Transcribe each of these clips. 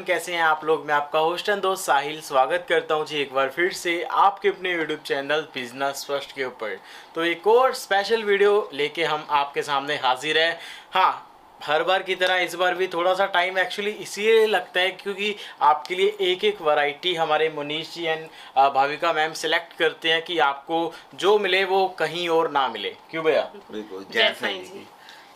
Everyone कैसे हैं आप लोग? मैं आपका होस्ट एंड दोस्त साहिल स्वागत करता हूँ जी एक बार फिर से आपके अपने यूट्यूब चैनल बिज़नेस फ़र्स्ट के ऊपर। तो एक और स्पेशल वीडियो लेके हम आपके सामने हाजिर हैं। हाँ हर बार की तरह इस बार भी थोड़ा सा टाइम एक्चुअली इसीलिए लगता है क्योंकि आपके लिए एक एक वैरायटी हमारे Munish ji and Bhavika ma'am select करते हैं कि आपको जो मिले वो कहीं और ना मिले। क्यों भैया? बिल्कुल जय जय साईं साईं जी। जी।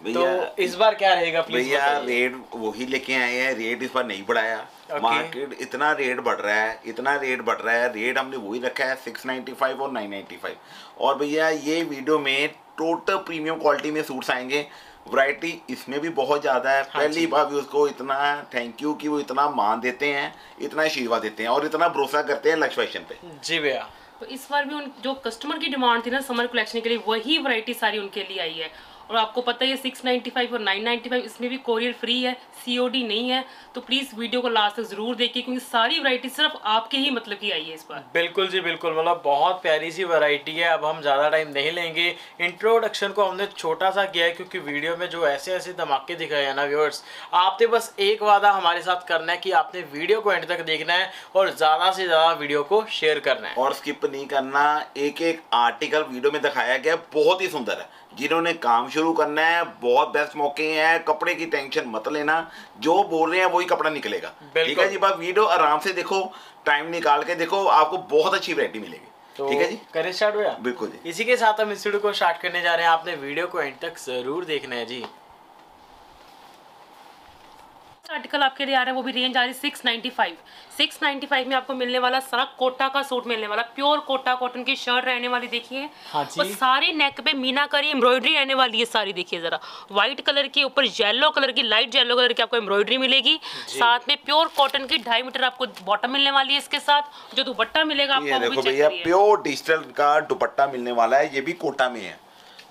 तो इस बार क्या रहेगा प्लीज़ भैया रेट वही लेके आए हैं रेट इस बार नहीं बढ़ाया। Okay. मार्केट इतना रेट बढ़ रहा है इतना रेट बढ़ रहा है रेट हमने वही रखा है सिक्स नाइन्टी फाइव और नाइन नाइन्टी फाइव और भैया ये वीडियो में टोटल प्रीमियम क्वालिटी में सूट्स आएँगे। वैरायटी इसमें भी बहुत ज़्यादा है। हाँ पहली बार भी उसको इतना थैंक यू कि वो इतना मान देते हैं इतना आशीर्वाद देते हैं और इतना भरोसा करते हैं लक्ष्य फ़ैशन पे। जी भैया। तो इस बार भी उन जो कस्टमर की डिमांड थी ना समर कलेक्शन के लिए वही वैरायटी सारी उनके लिए आई है। और आपको पता है सिक्स नाइन्टी फाइव और नाइन नाइन्टी फाइव इसमें भी कोरियर फ्री है सीओडी नहीं है। तो प्लीज़ वीडियो को लास्ट तक ज़रूर देखिए क्योंकि सारी वैरायटी सिर्फ़ आपके ही मतलब की आई है इस बार। बिल्कुल जी बिल्कुल। मतलब बहुत प्यारी सी वैरायटी है। अब हम ज़्यादा टाइम नहीं लेंगे। इंट्रोडक्शन को हमने छोटा सा किया है क्योंकि वीडियो में जो ऐसे ऐसे धमाके दिखाए हैं ना व्यूअर्स आपने बस एक वादा हमारे साथ करना है कि आपने वीडियो को एंड तक देखना है और ज़्यादा से ज़्यादा वीडियो को शेयर करना है। और स्किप नहीं करना। एक एक आर्टिकल वीडियो में दिखाया गया बहुत ही सुंदर है। जिन्होंने काम शुरू करना है बहुत बेस्ट मौके हैं कपड़े की टेंशन मत लेना जो बोल रहे हैं वही कपड़ा निकलेगा। ठीक है जी बस वीडियो आराम से देखो टाइम निकाल के देखो आपको बहुत अच्छी वरायटी मिलेगी। तो ठीक है जी? करें स्टार्ट भैया बिल्कुल जी। इसी के साथ हम इस वीडियो को स्टार्ट करने जा रहे हैं। आपने वीडियो को एंड तक ज़रूर देखना है जी। आर्टिकल आपके लिए आ रहा है वो भी रेंज आ रही है six ninety five six ninety five में आपको मिलने वाला सारा कोटा का सूट मिलने वाला। प्योर कोटा कॉटन की शर्ट रहने वाली देखिए। हाँ और सारी नेक पे मीना करी एम्ब्रॉयडरी रहने वाली है सारी देखिए जरा। व्हाइट कलर की ऊपर येलो कलर की लाइट येलो कलर की आपको एम्ब्रॉयडरी मिलेगी। साथ में प्योर कॉटन की ढाई मीटर आपको बॉटम मिलने वाली है इसके साथ। जो दुपट्टा मिलेगा आपको देखो भैया प्योर डिजिटल का दुपट्टा मिलने वाला है ये भी कोटा में है।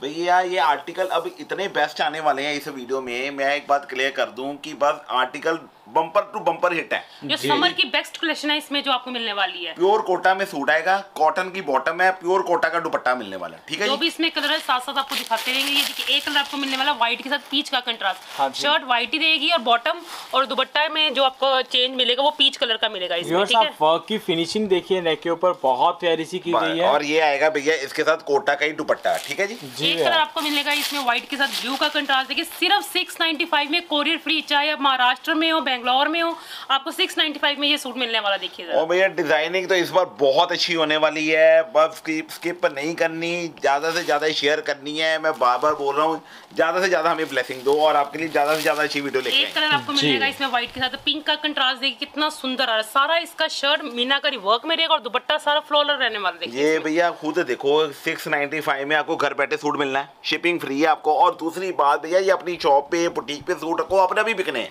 भैया ये आर्टिकल अब इतने बेस्ट आने वाले हैं इस वीडियो में, मैं एक बात क्लियर कर दूँ कि बस article bumper to bumper hit है। जो समर की बेस्ट कलेक्शन है इसमें जो आपको मिलने वाली है। प्योर कोटा में सूट आएगा कॉटन की बॉटम है प्योर कोटा का दुपट्टा मिलने वाला है ठीक है जो भी इसमें कलर है साथ साथ आपको दिखाते रहेंगे। ये देखिए एक कलर आपको मिलने वाला व्हाइट के साथ पीच का हाँ कंट्रास्ट जी। शर्ट व्हाइट ही रहेगी और बॉटम और दुपट्टा में जो आपको चेंज मिलेगा वो पीच कलर का मिलेगा इसमें ठीक है? वर्क की फिनिशिंग देखिए नेक के ऊपर बहुत प्यारी सी की गई है। और ये आएगा भैया इसके साथ कोटा का ही दुपट्टा ठीक है जी? जी एक कलर आपको मिलेगा इसमें व्हाइट के साथ ब्लू का कंट्रास्ट देखिए सिर्फ़ सिक्स नाइन्टी फाइव में कोरियर फ्री चाहे आप महाराष्ट्र में हो बेंगलोर में हो आपको सिक्स नाइन्टी फाइव में ये सूट मिलने वाला देखिए और भैया डिज़ाइनिंग तो इस बार बहुत अच्छी होने वाली है। बस स्किप स्किप नहीं करनी ज़्यादा से ज़्यादा शेयर करनी है। मैं बार बार बोल रहा हूँ ज़्यादा से ज़्यादा हमें ब्लेसिंग दो और आपके लिए ज़्यादा से ज़्यादा अच्छी वीडियो लेके एक कलर आपको मिलेगा इसमें व्हाइट के साथ। पिंक का कंट्रास्ट देखिए कितना सुंदर आ रहा है। सारा इसका शर्ट मीनाकारी वर्क में रहेगा और दुपट्टा सारा फ्लोरल रहने वाला देखिए ये भैया खुद देखो 695 में आपको घर बैठे सूट मिलना है। शिपिंग फ्री है आपको। और दूसरी बात भैया ये अपनी शॉप पे बुटीक पे सूट रखो अपना भी बिकने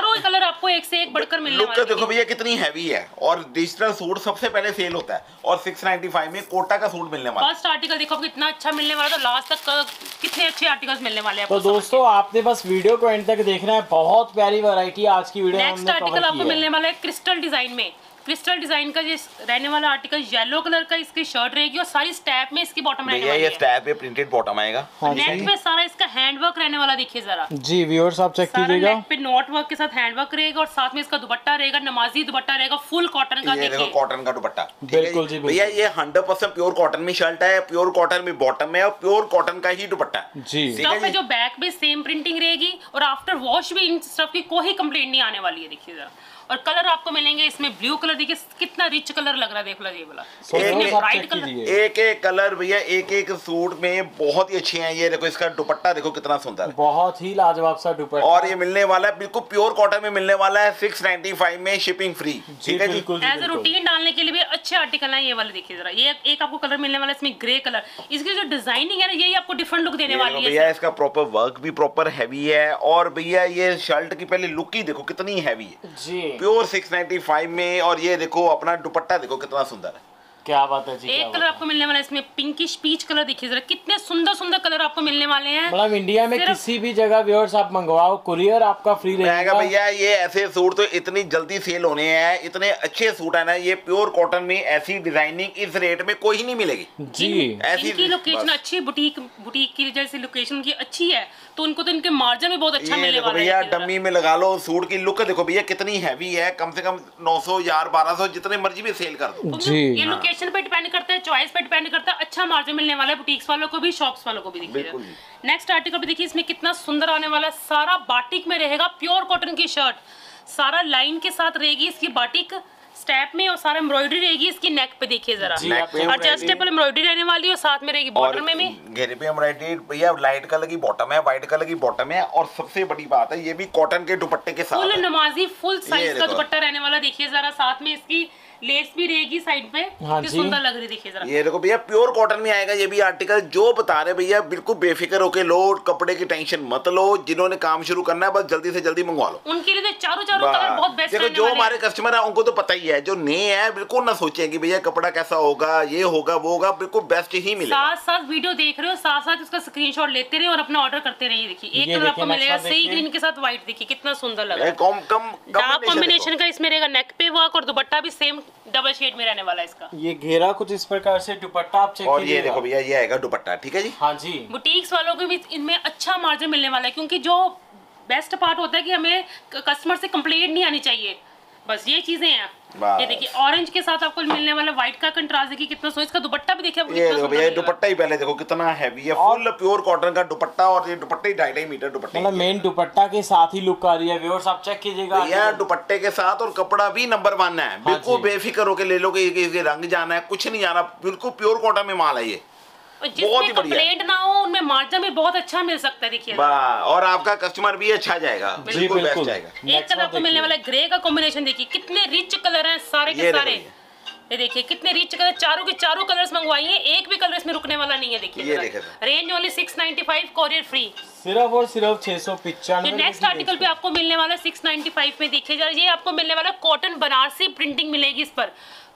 हैं। चारों कलर आपको एक से एक बढ़कर मिलने लुक वाले देखो भैया कितनी हैवी है। और डिजिटल सूट सबसे पहले सेल होता है और 695 में कोटा का सूट मिलने वाला है। फ़र्स्ट आर्टिकल देखो आपको इतना अच्छा मिलने वाला तो लास्ट तक कितने अच्छे आर्टिकल्स मिलने वाले हैं तो दोस्तों आपने बस वीडियो को एंड तक देखना है। बहुत प्यारी वैरायटी आज की वीडियो में नेक्स्ट आर्टिकल आपको मिलने वाला है क्रिस्टल डिज़ाइन में। क्रिस्टल डिज़ाइन का ये रहने वाला आर्टिकल येलो कलर का इसकी शर्ट रहेगी और सारी स्टैप में इसकी बॉटम रहने वाली ये स्टैप पे प्रिंटेड बॉटम आएगा। हाँ नेक जी पे सारा इसका हैंडवर्क रहने वाला देखिए जरा। जी व्यूअर्स आप चेक कीजिएगा। नेक पे नॉट वर्क के साथ हैंडवर्क रहेगा और साथ में इसका दुपट्टा रहेगा नमाजी दुपट्टा रहेगा फुल कॉटन का देखिए। कॉटन का दुपट्टा। बिल्कुल जी, भैया ये हंड्रेड परसेंट प्योर कॉटन में शर्ट है प्योर कॉटन में बॉटम है और प्योर कॉटन का ही दुपट्टा। जी। में जो। बैक भी सेम प्रिंटिंग रहेगी और आफ्टर वॉश भी इन स्टफ़ की कोई कंप्लेंट नहीं आने वाली है देखिए जरा। और कलर आपको मिलेंगे इसमें ब्लू कलर देखिए कितना रिच कलर लग रहा है देख लो ये वाला। एक- एक- ब्राइट कलर एक एक कलर भैया एक एक सूट में बहुत ही अच्छे हैं ये। देखो इसका दुपट्टा देखो कितना सुंदर है। बहुत ही लाजवाब सा दुपट्टा। और ये मिलने वाला है बिल्कुल प्योर कॉटन में मिलने वाला है 695 में शिपिंग फ्री ठीक है जी? एज ए रूटीन डालने के लिए भी अच्छे आर्टिकल है ये वाले देखिए जरा। ये एक आपको कलर मिलने वाला है इसमें ग्रे कलर इसकी जो डिज़ाइनिंग है ना यही आपको डिफरेंट लुक देने वाली है भैया इसका प्रॉपर वर्क भी प्रॉपर हैवी है। और भैया ये शर्ट की पहले लुक ही देखो कितनी हैवी है। जी। प्योर 695 में और ये देखो अपना दुपट्टा देखो कितना सुंदर है। क्या बात है जी एक कलर आपको मिलने वाला है इसमें पिंकिश पीच कलर देखिए जरा कितने सुंदर सुंदर कलर आपको मिलने वाले हैं। मतलब इंडिया में किसी भी जगह व्यूअर्स आप मंगवाओ कुरियर आपका फ्री रहेगा रहेगा। भैया ये ऐसे सूट तो इतनी जल्दी सेल होने हैं इतने अच्छे सूट है ना ये प्योर कॉटन में ऐसी डिज़ाइनिंग इस रेट में कोई नहीं मिलेगी। जी। ऐसी लोकेशन अच्छी बुटीक बुटीक की जैसे लोकेशन की अच्छी है तो उनको तो इनके मार्जिन भी बहुत अच्छा मिलने वाला है भैया डमी में लगा लो सूट की लुक देखो भैया कितनी हैवी है कम से कम 900 यार 1200 जितने मर्ज़ी भी सेल कर दो। जी। ये लोकेशन पे डिपेंड करता है चॉइस पे डिपेंड करता है अच्छा मार्जिन मिलने वाला है बुटीक्स वालों को भी शॉप्स वालों को भी देखिए। नेक्स्ट आर्टिकल भी देखिए इसमें कितना सुंदर आने वाला है सारा बाटिक में रहेगा प्योर कॉटन की शर्ट सारा लाइन के साथ रहेगी इसकी बाटिक स्टेप में और सारा एम्ब्रॉयडरी रहेगी इसकी नेक पे देखिए जरा। एडजस्टेबल एम्ब्रॉयडरी रहने वाली है और साथ में रहेगी बॉर्डर में भी। घेरे पे एम्ब्रॉयडरी भैया लाइट कलर की बॉटम है व्हाइट कलर की बॉटम है और सबसे बड़ी बात है ये भी कॉटन के दुपट्टे के साथ फुल नमाजी फुल साइज़ का दुपट्टा रहने वाला देखिए जरा साथ में इसकी लेस भी रहेगी साइड पे हाँ सुंदर लग रही है देखिए जरा। ये देखो भैया प्योर कॉटन में आएगा ये भी आर्टिकल जो बता रहे भैया बिल्कुल बेफिक्र होके लो कपड़े की टेंशन मत लो जिन्होंने काम शुरू करना है बस जल्दी से जल्दी मंगवा लो। उनके लिए तो चारों चारों कलर बहुत बेस्ट देखो जो हमारे कस्टमर है उनको तो पता ही है जो नए है बिल्कुल ना सोचे कि भैया कपड़ा कैसा होगा ये होगा वो होगा बिल्कुल बेस्ट ही मिलेगा। साथ साथ वीडियो देख रहे हो साथ साथ उसका स्क्रीनशॉट लेते रहे और अपना ऑर्डर करते रहिए देखिए। एक कलर आपको मिलेगा सही ग्रीन के साथ व्हाइट देखिए कितना सुंदर लग रहा है। कॉम्बिनेशन का इसमें रहेगा नेक पे वर्क और दुपट्टा भी सेम डबल शेड में रहने वाला है इसका। ये घेरा कुछ इस प्रकार से दुपट्टा आप चेक और ये देखो भैया ये आएगा दुपट्टा ठीक है जी? हाँ जी। बुटीक्स वालों को भी इनमें अच्छा मार्जिन मिलने वाला है क्योंकि जो बेस्ट पार्ट होता है कि हमें कस्टमर से कंप्लेंट नहीं आनी चाहिए। बस ये चीज़ें हैं। ये देखिए ऑरेंज के साथ आपको मिलने वाला व्हाइट का कंट्रास्ट देखिए कितना सो इसका दुपट्टा भी देखिए ये देखो भैया ये दुपट्टा ही पहले देखो कितना हैवी है। फुल प्योर कॉटन का दुपट्टा और ये दुपट्टे ही ढाई ढाई मीटर दुपट्टा मतलब मेन दुपट्टा के साथ ही लुक आ रही है व्यूअर्स आप चेक कीजिएगा भैया दुपट्टे के साथ और कपड़ा भी नंबर वन है। बिल्कुल बेफिक्र होकर ले लोगे कि रंग जाना है कुछ नहीं जाना बिल्कुल प्योर कॉटन में माल है ये। बहुत ही बढ़िया। कंप्लेंट ना हो उनमें मार्जिन भी बहुत अच्छा मिल सकता है देखिए। और आपका कस्टमर भी अच्छा जाएगा। बिल्कुल बेस्ट जाएगा। एक कलर आपको मिलने वाला ग्रे का कॉम्बिनेशन देखिए कितने रिच कलर हैं सारे के सारे। ये। देखिए कितने रिच कलर चारों के चारों कलर्स मंगवाइए एक भी कलर इसमें रुकने वाला नहीं है देखिए। रेंज ओनली 695 कोरियर फ्री सिर्फ़ और सिर्फ़ छह सौ पिचानवे ये नेक्स्ट आर्टिकल भी आपको मिलने वाला है 695 में देखिए जरा ये आपको मिलने वाला कॉटन बनारसी प्रिंटिंग मिलेगी इस पर।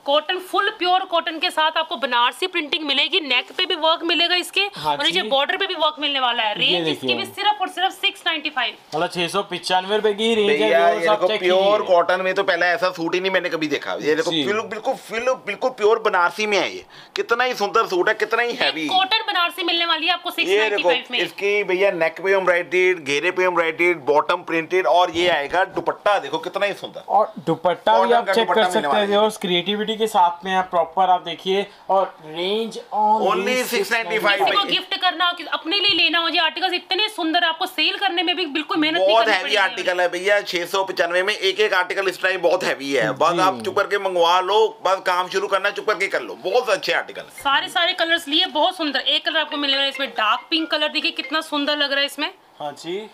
कॉटन फुल प्योर कॉटन के साथ आपको बनारसी प्रिंटिंग मिलेगी नेक पे भी वर्क मिलेगा इसके हाँ और नीचे बॉर्डर पे भी वर्क मिलने वाला है। रेंज इसकी भी सिर्फ़ और सिर्फ़ 695 मतलब छह सौ पिचानवे रुपए की रेंज है प्योर कॉटन में तो पहले ऐसा सूट ही नहीं मैंने कभी देखा। ये देखो बिल्कुल बिल्कुल बिल्कुल बिल्कुल प्योर बनारसी में है ये। कितना ही सुंदर सूट है कितना ही हैवी कॉटन बनारसी मिलने वाली है आपको ये देखो में। इसकी भैया नेक पे एम्ब्रॉइडेड घेरे पे एम्ब्रॉइडेड बॉटम प्रिंटेड और ये आएगा दुपट्टा। देखो कितना ही सुंदर। और दुपट्टा भी आप चेक कर सकते हैं है। और के साथ में आप प्रॉपर आप देखिए और रेंज Only 695 किसी को गिफ्ट करना हो अपने लिए लेना हो ये आर्टिकल्स इतने सुंदर आपको सेल करने में भी बिल्कुल मेहनत बहुत हैवी आर्टिकल है भैया छह सौ पचानवे में एक एक आर्टिकल इस टाइम बहुत हैवी है। बस आप चुप करके मंगवा लो बस काम शुरू करना है, चुप करके कर लो। बहुत अच्छे आर्टिकल सारे सारे कलर्स लिए बहुत सुंदर। एक कलर आपको मिलने वाला है इसमें डार्क पिंक कलर देखिए कितना सुंदर लग रहा है इसमें। हाँ जी।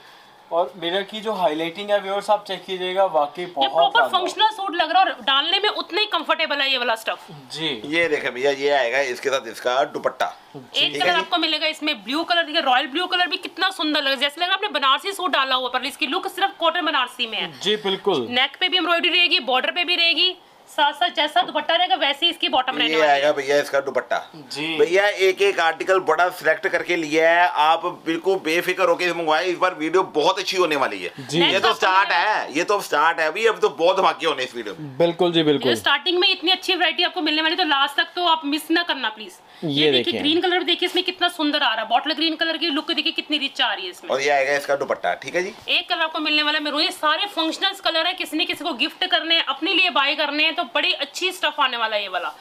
और मिरर की जो हाईलाइटिंग है व्यूअर्स आप चेक कीजिएगा वाकई ये बहुत प्रॉपर फंक्शनल सूट लग रहा है और डालने में उतना ही कंफर्टेबल है ये वाला स्टफ़ जी। ये देखे भैया ये आएगा इसके साथ इसका दुपट्टा। एक कलर आपको मिलेगा इसमें ब्लू कलर देखिए रॉयल ब्लू कलर भी कितना सुंदर लग रहा है। जैसे लग रहा है आपने बनारसी सूट डाला हुआ पर इसकी लुक सिर्फ़ कॉटन बनारसी में है। जी बिल्कुल। नेक पे भी एम्ब्रॉयडरी रहेगी बॉर्डर पे भी रहेगी। साथ साथ जैसा दुपट्टा रहेगा वैसे ही इसकी बॉटम रहने वाली आएगा भैया इसका दुपट्टा। जी। भैया एक एक आर्टिकल बड़ा सिलेक्ट करके लिया है। आप बिल्कुल बेफिक्र होके मंगवाए इस बार वीडियो बहुत अच्छी होने वाली है। जी। ये तो स्टार्ट है ये तो स्टार्ट है अभी अब तो बहुत धमाके होने इस वीडियो में। बिल्कुल जी बिल्कुल। स्टार्टिंग में इतनी अच्छी वैरायटी आपको मिलने वाली है, तो लास्ट तक तो आप मिस ना करना प्लीज़ ये देखिए। ग्रीन कलर देखिए इसमें कितना सुंदर आ रहा है। बॉटल ग्रीन कलर की लुक देखिए कितनी रिच आ रही है इसमें। और ये आएगा इसका दुपट्टा ठीक है जी? एक कलर आपको मिलने वाला है ये सारे फंक्शनल कलर है किसी ने किसी को गिफ्ट करने अपने लिए बाय करने हैं तो बड़ी अच्छी स्टफ़ आने वाला है ये वाला।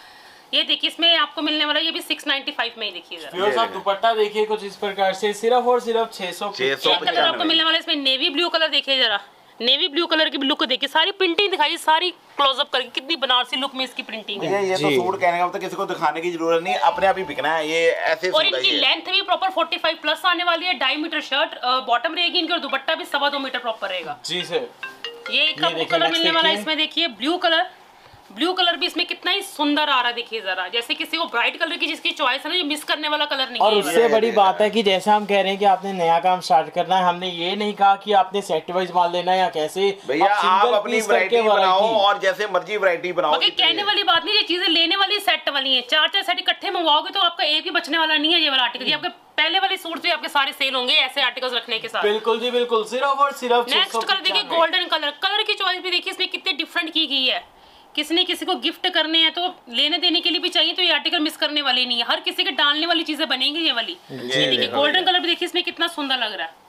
ये देखिए इसमें आपको मिलने वाला ये भी 695 में ही देखिए जरा। दुपट्टा देखिए कुछ इस प्रकार से सिर्फ़ और सिर्फ़ छह सौ 600 एक कलर आपको मिलने वाला इसमें नेवी ब्लू कलर देखिए जरा। नेवी ब्लू कलर की लुक देखिए सारी प्रिंटिंग दिखाई सारी क्लोजअप करके कितनी बनारसी लुक में इसकी प्रिंटिंग है। ये तो सूट कहने का मतलब किसी को दिखाने की ज़रूरत नहीं अपने आप ही बिकना है ये ऐसे और इनकी लेंथ भी प्रॉपर 45 प्लस आने वाली है ढाई मीटर शर्ट बॉटम रहेगी इनकी और दुपट्टा भी सवा दो मीटर प्रॉपर रहेगा। जी सर ये एक कलर मिलने वाला इसमें देखिए ब्लू कलर ब्लू कलर भी इसमें कितना ही सुंदर आ रहा है देखिए जरा। जैसे किसी को ब्राइट कलर की जिसकी चॉइस है ना ये मिस करने वाला कलर नहीं और है। उससे बड़ी बात है कि जैसे हम कह रहे हैं कि आपने नया काम स्टार्ट करना है हमने ये नहीं कहा कि आपने सेट वाइज माल लेना है या कैसे। भैया आप अपनी वैरायटी बनाओ और जैसे मर्ज़ी वैरायटी बनाओ। कहने वाली बात नहीं ये चीज़ें लेने वाली सेट वाली है। चार चार सेट इकट्ठे मंगवाओगे तो आपका एक भी बचने वाला नहीं है ये वाला आर्टिकल ये आपके पहले वाले सूट भी आपके सारे सेल होंगे ऐसे आर्टिकल्स रखने के साथ। बिल्कुल जी बिल्कुल। सिर्फ़ और सिर्फ़ नेक्स्ट कलर देखिए गोल्डन कलर कलर की चॉइस भी देखिए इसमें कितनी डिफरेंट की गई है। किसी ने किसी को गिफ्ट करने हैं तो लेने देने के लिए भी चाहिए तो ये आर्टिकल मिस करने वाली नहीं है। हर किसी के डालने वाली चीज़ें बनेंगी ये वाली। ये देखिए गोल्डन कलर भी देखिए इसमें कितना सुंदर लग रहा है।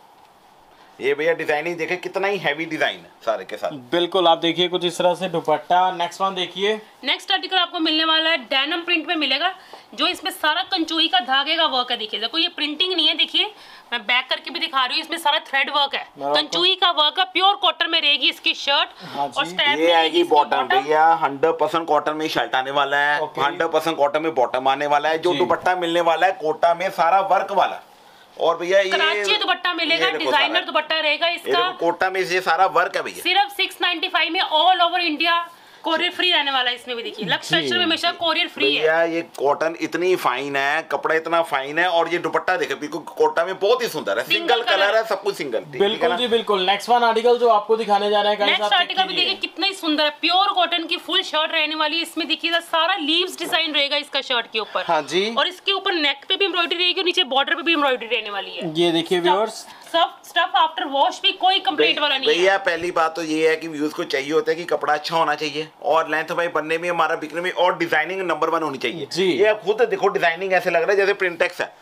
ये भैया डिज़ाइनिंग देखे कितना ही हैवी डिज़ाइन है सारे के साथ। बिल्कुल आप देखिए कुछ इस तरह से दुपट्टा। नेक्स्ट वन देखिए। नेक्स्ट आर्टिकल आपको मिलने वाला है डेनम प्रिंट में मिलेगा जो इसमें सारा कंचोई का धागे का वर्क है देखिए। देखो ये प्रिंटिंग नहीं है देखिए। मैं बैक करके भी दिखा रही हूँ इसमें सारा थ्रेड वर्क है। कंचुई का वर्क है प्योर कॉटन में रहेगी इसकी शर्ट हाँ और ये आएगी बॉटम भैया हंड्रेड परसेंट कॉटन में शर्ट आने वाला है हंड्रेड परसेंट कॉटन में बॉटम आने वाला है जो दुपट्टा मिलने वाला है कोटा में सारा वर्क वाला। और भैया ये कराची दुपट्टा मिलेगा डिज़ाइनर दुपट्टा रहेगा इसका। कोटा में ये सारा वर्क है भैया। सिर्फ़ 695 में all over India courier free रहने वाला है इसमें भी देखिए। लक्ष्य। फ़ैशन में हमेशा कोरियर फ्री है। ये कॉटन इतनी फाइन है कपड़ा इतना फाइन है और ये दुपट्टा देखे बिल्कुल कोटा में बहुत ही सुंदर है। सिंगल कलर है सब कुछ सिंगल बिल्कुल जी बिल्कुल। नेक्स्ट वन आर्टिकल जो आपको दिखाने जा रहे हैं नेक्स्ट आर्टिकल भी देखिए कितना ही सुंदर है। प्योर कॉटन की फुल शर्ट रहने वाली है इसमें देखिएगा सारा लीव्स डिज़ाइन रहेगा इसका शर्ट के ऊपर। हाँ जी। और इसके ऊपर नेक पे भी एम्ब्रॉयडरी रहेगी और नीचे बॉर्डर पे भी एम्ब्रॉयडरी रहने वाली है। ये देखिए व्यूअर्स स्टफ़ आफ्टर वॉश भी कोई कंप्लेंट वाला नहीं भैया पहली बात तो ये है कि व्यूज़ को चाहिए होता है कि कपड़ा अच्छा होना चाहिए और लेंथ भाई बनने में हमारा बिकने में और डिज़ाइनिंग नंबर वन होनी चाहिए। जी। ये खुद देखो डिज़ाइनिंग ऐसे लग रहा है जैसे प्रिंटेक्स है।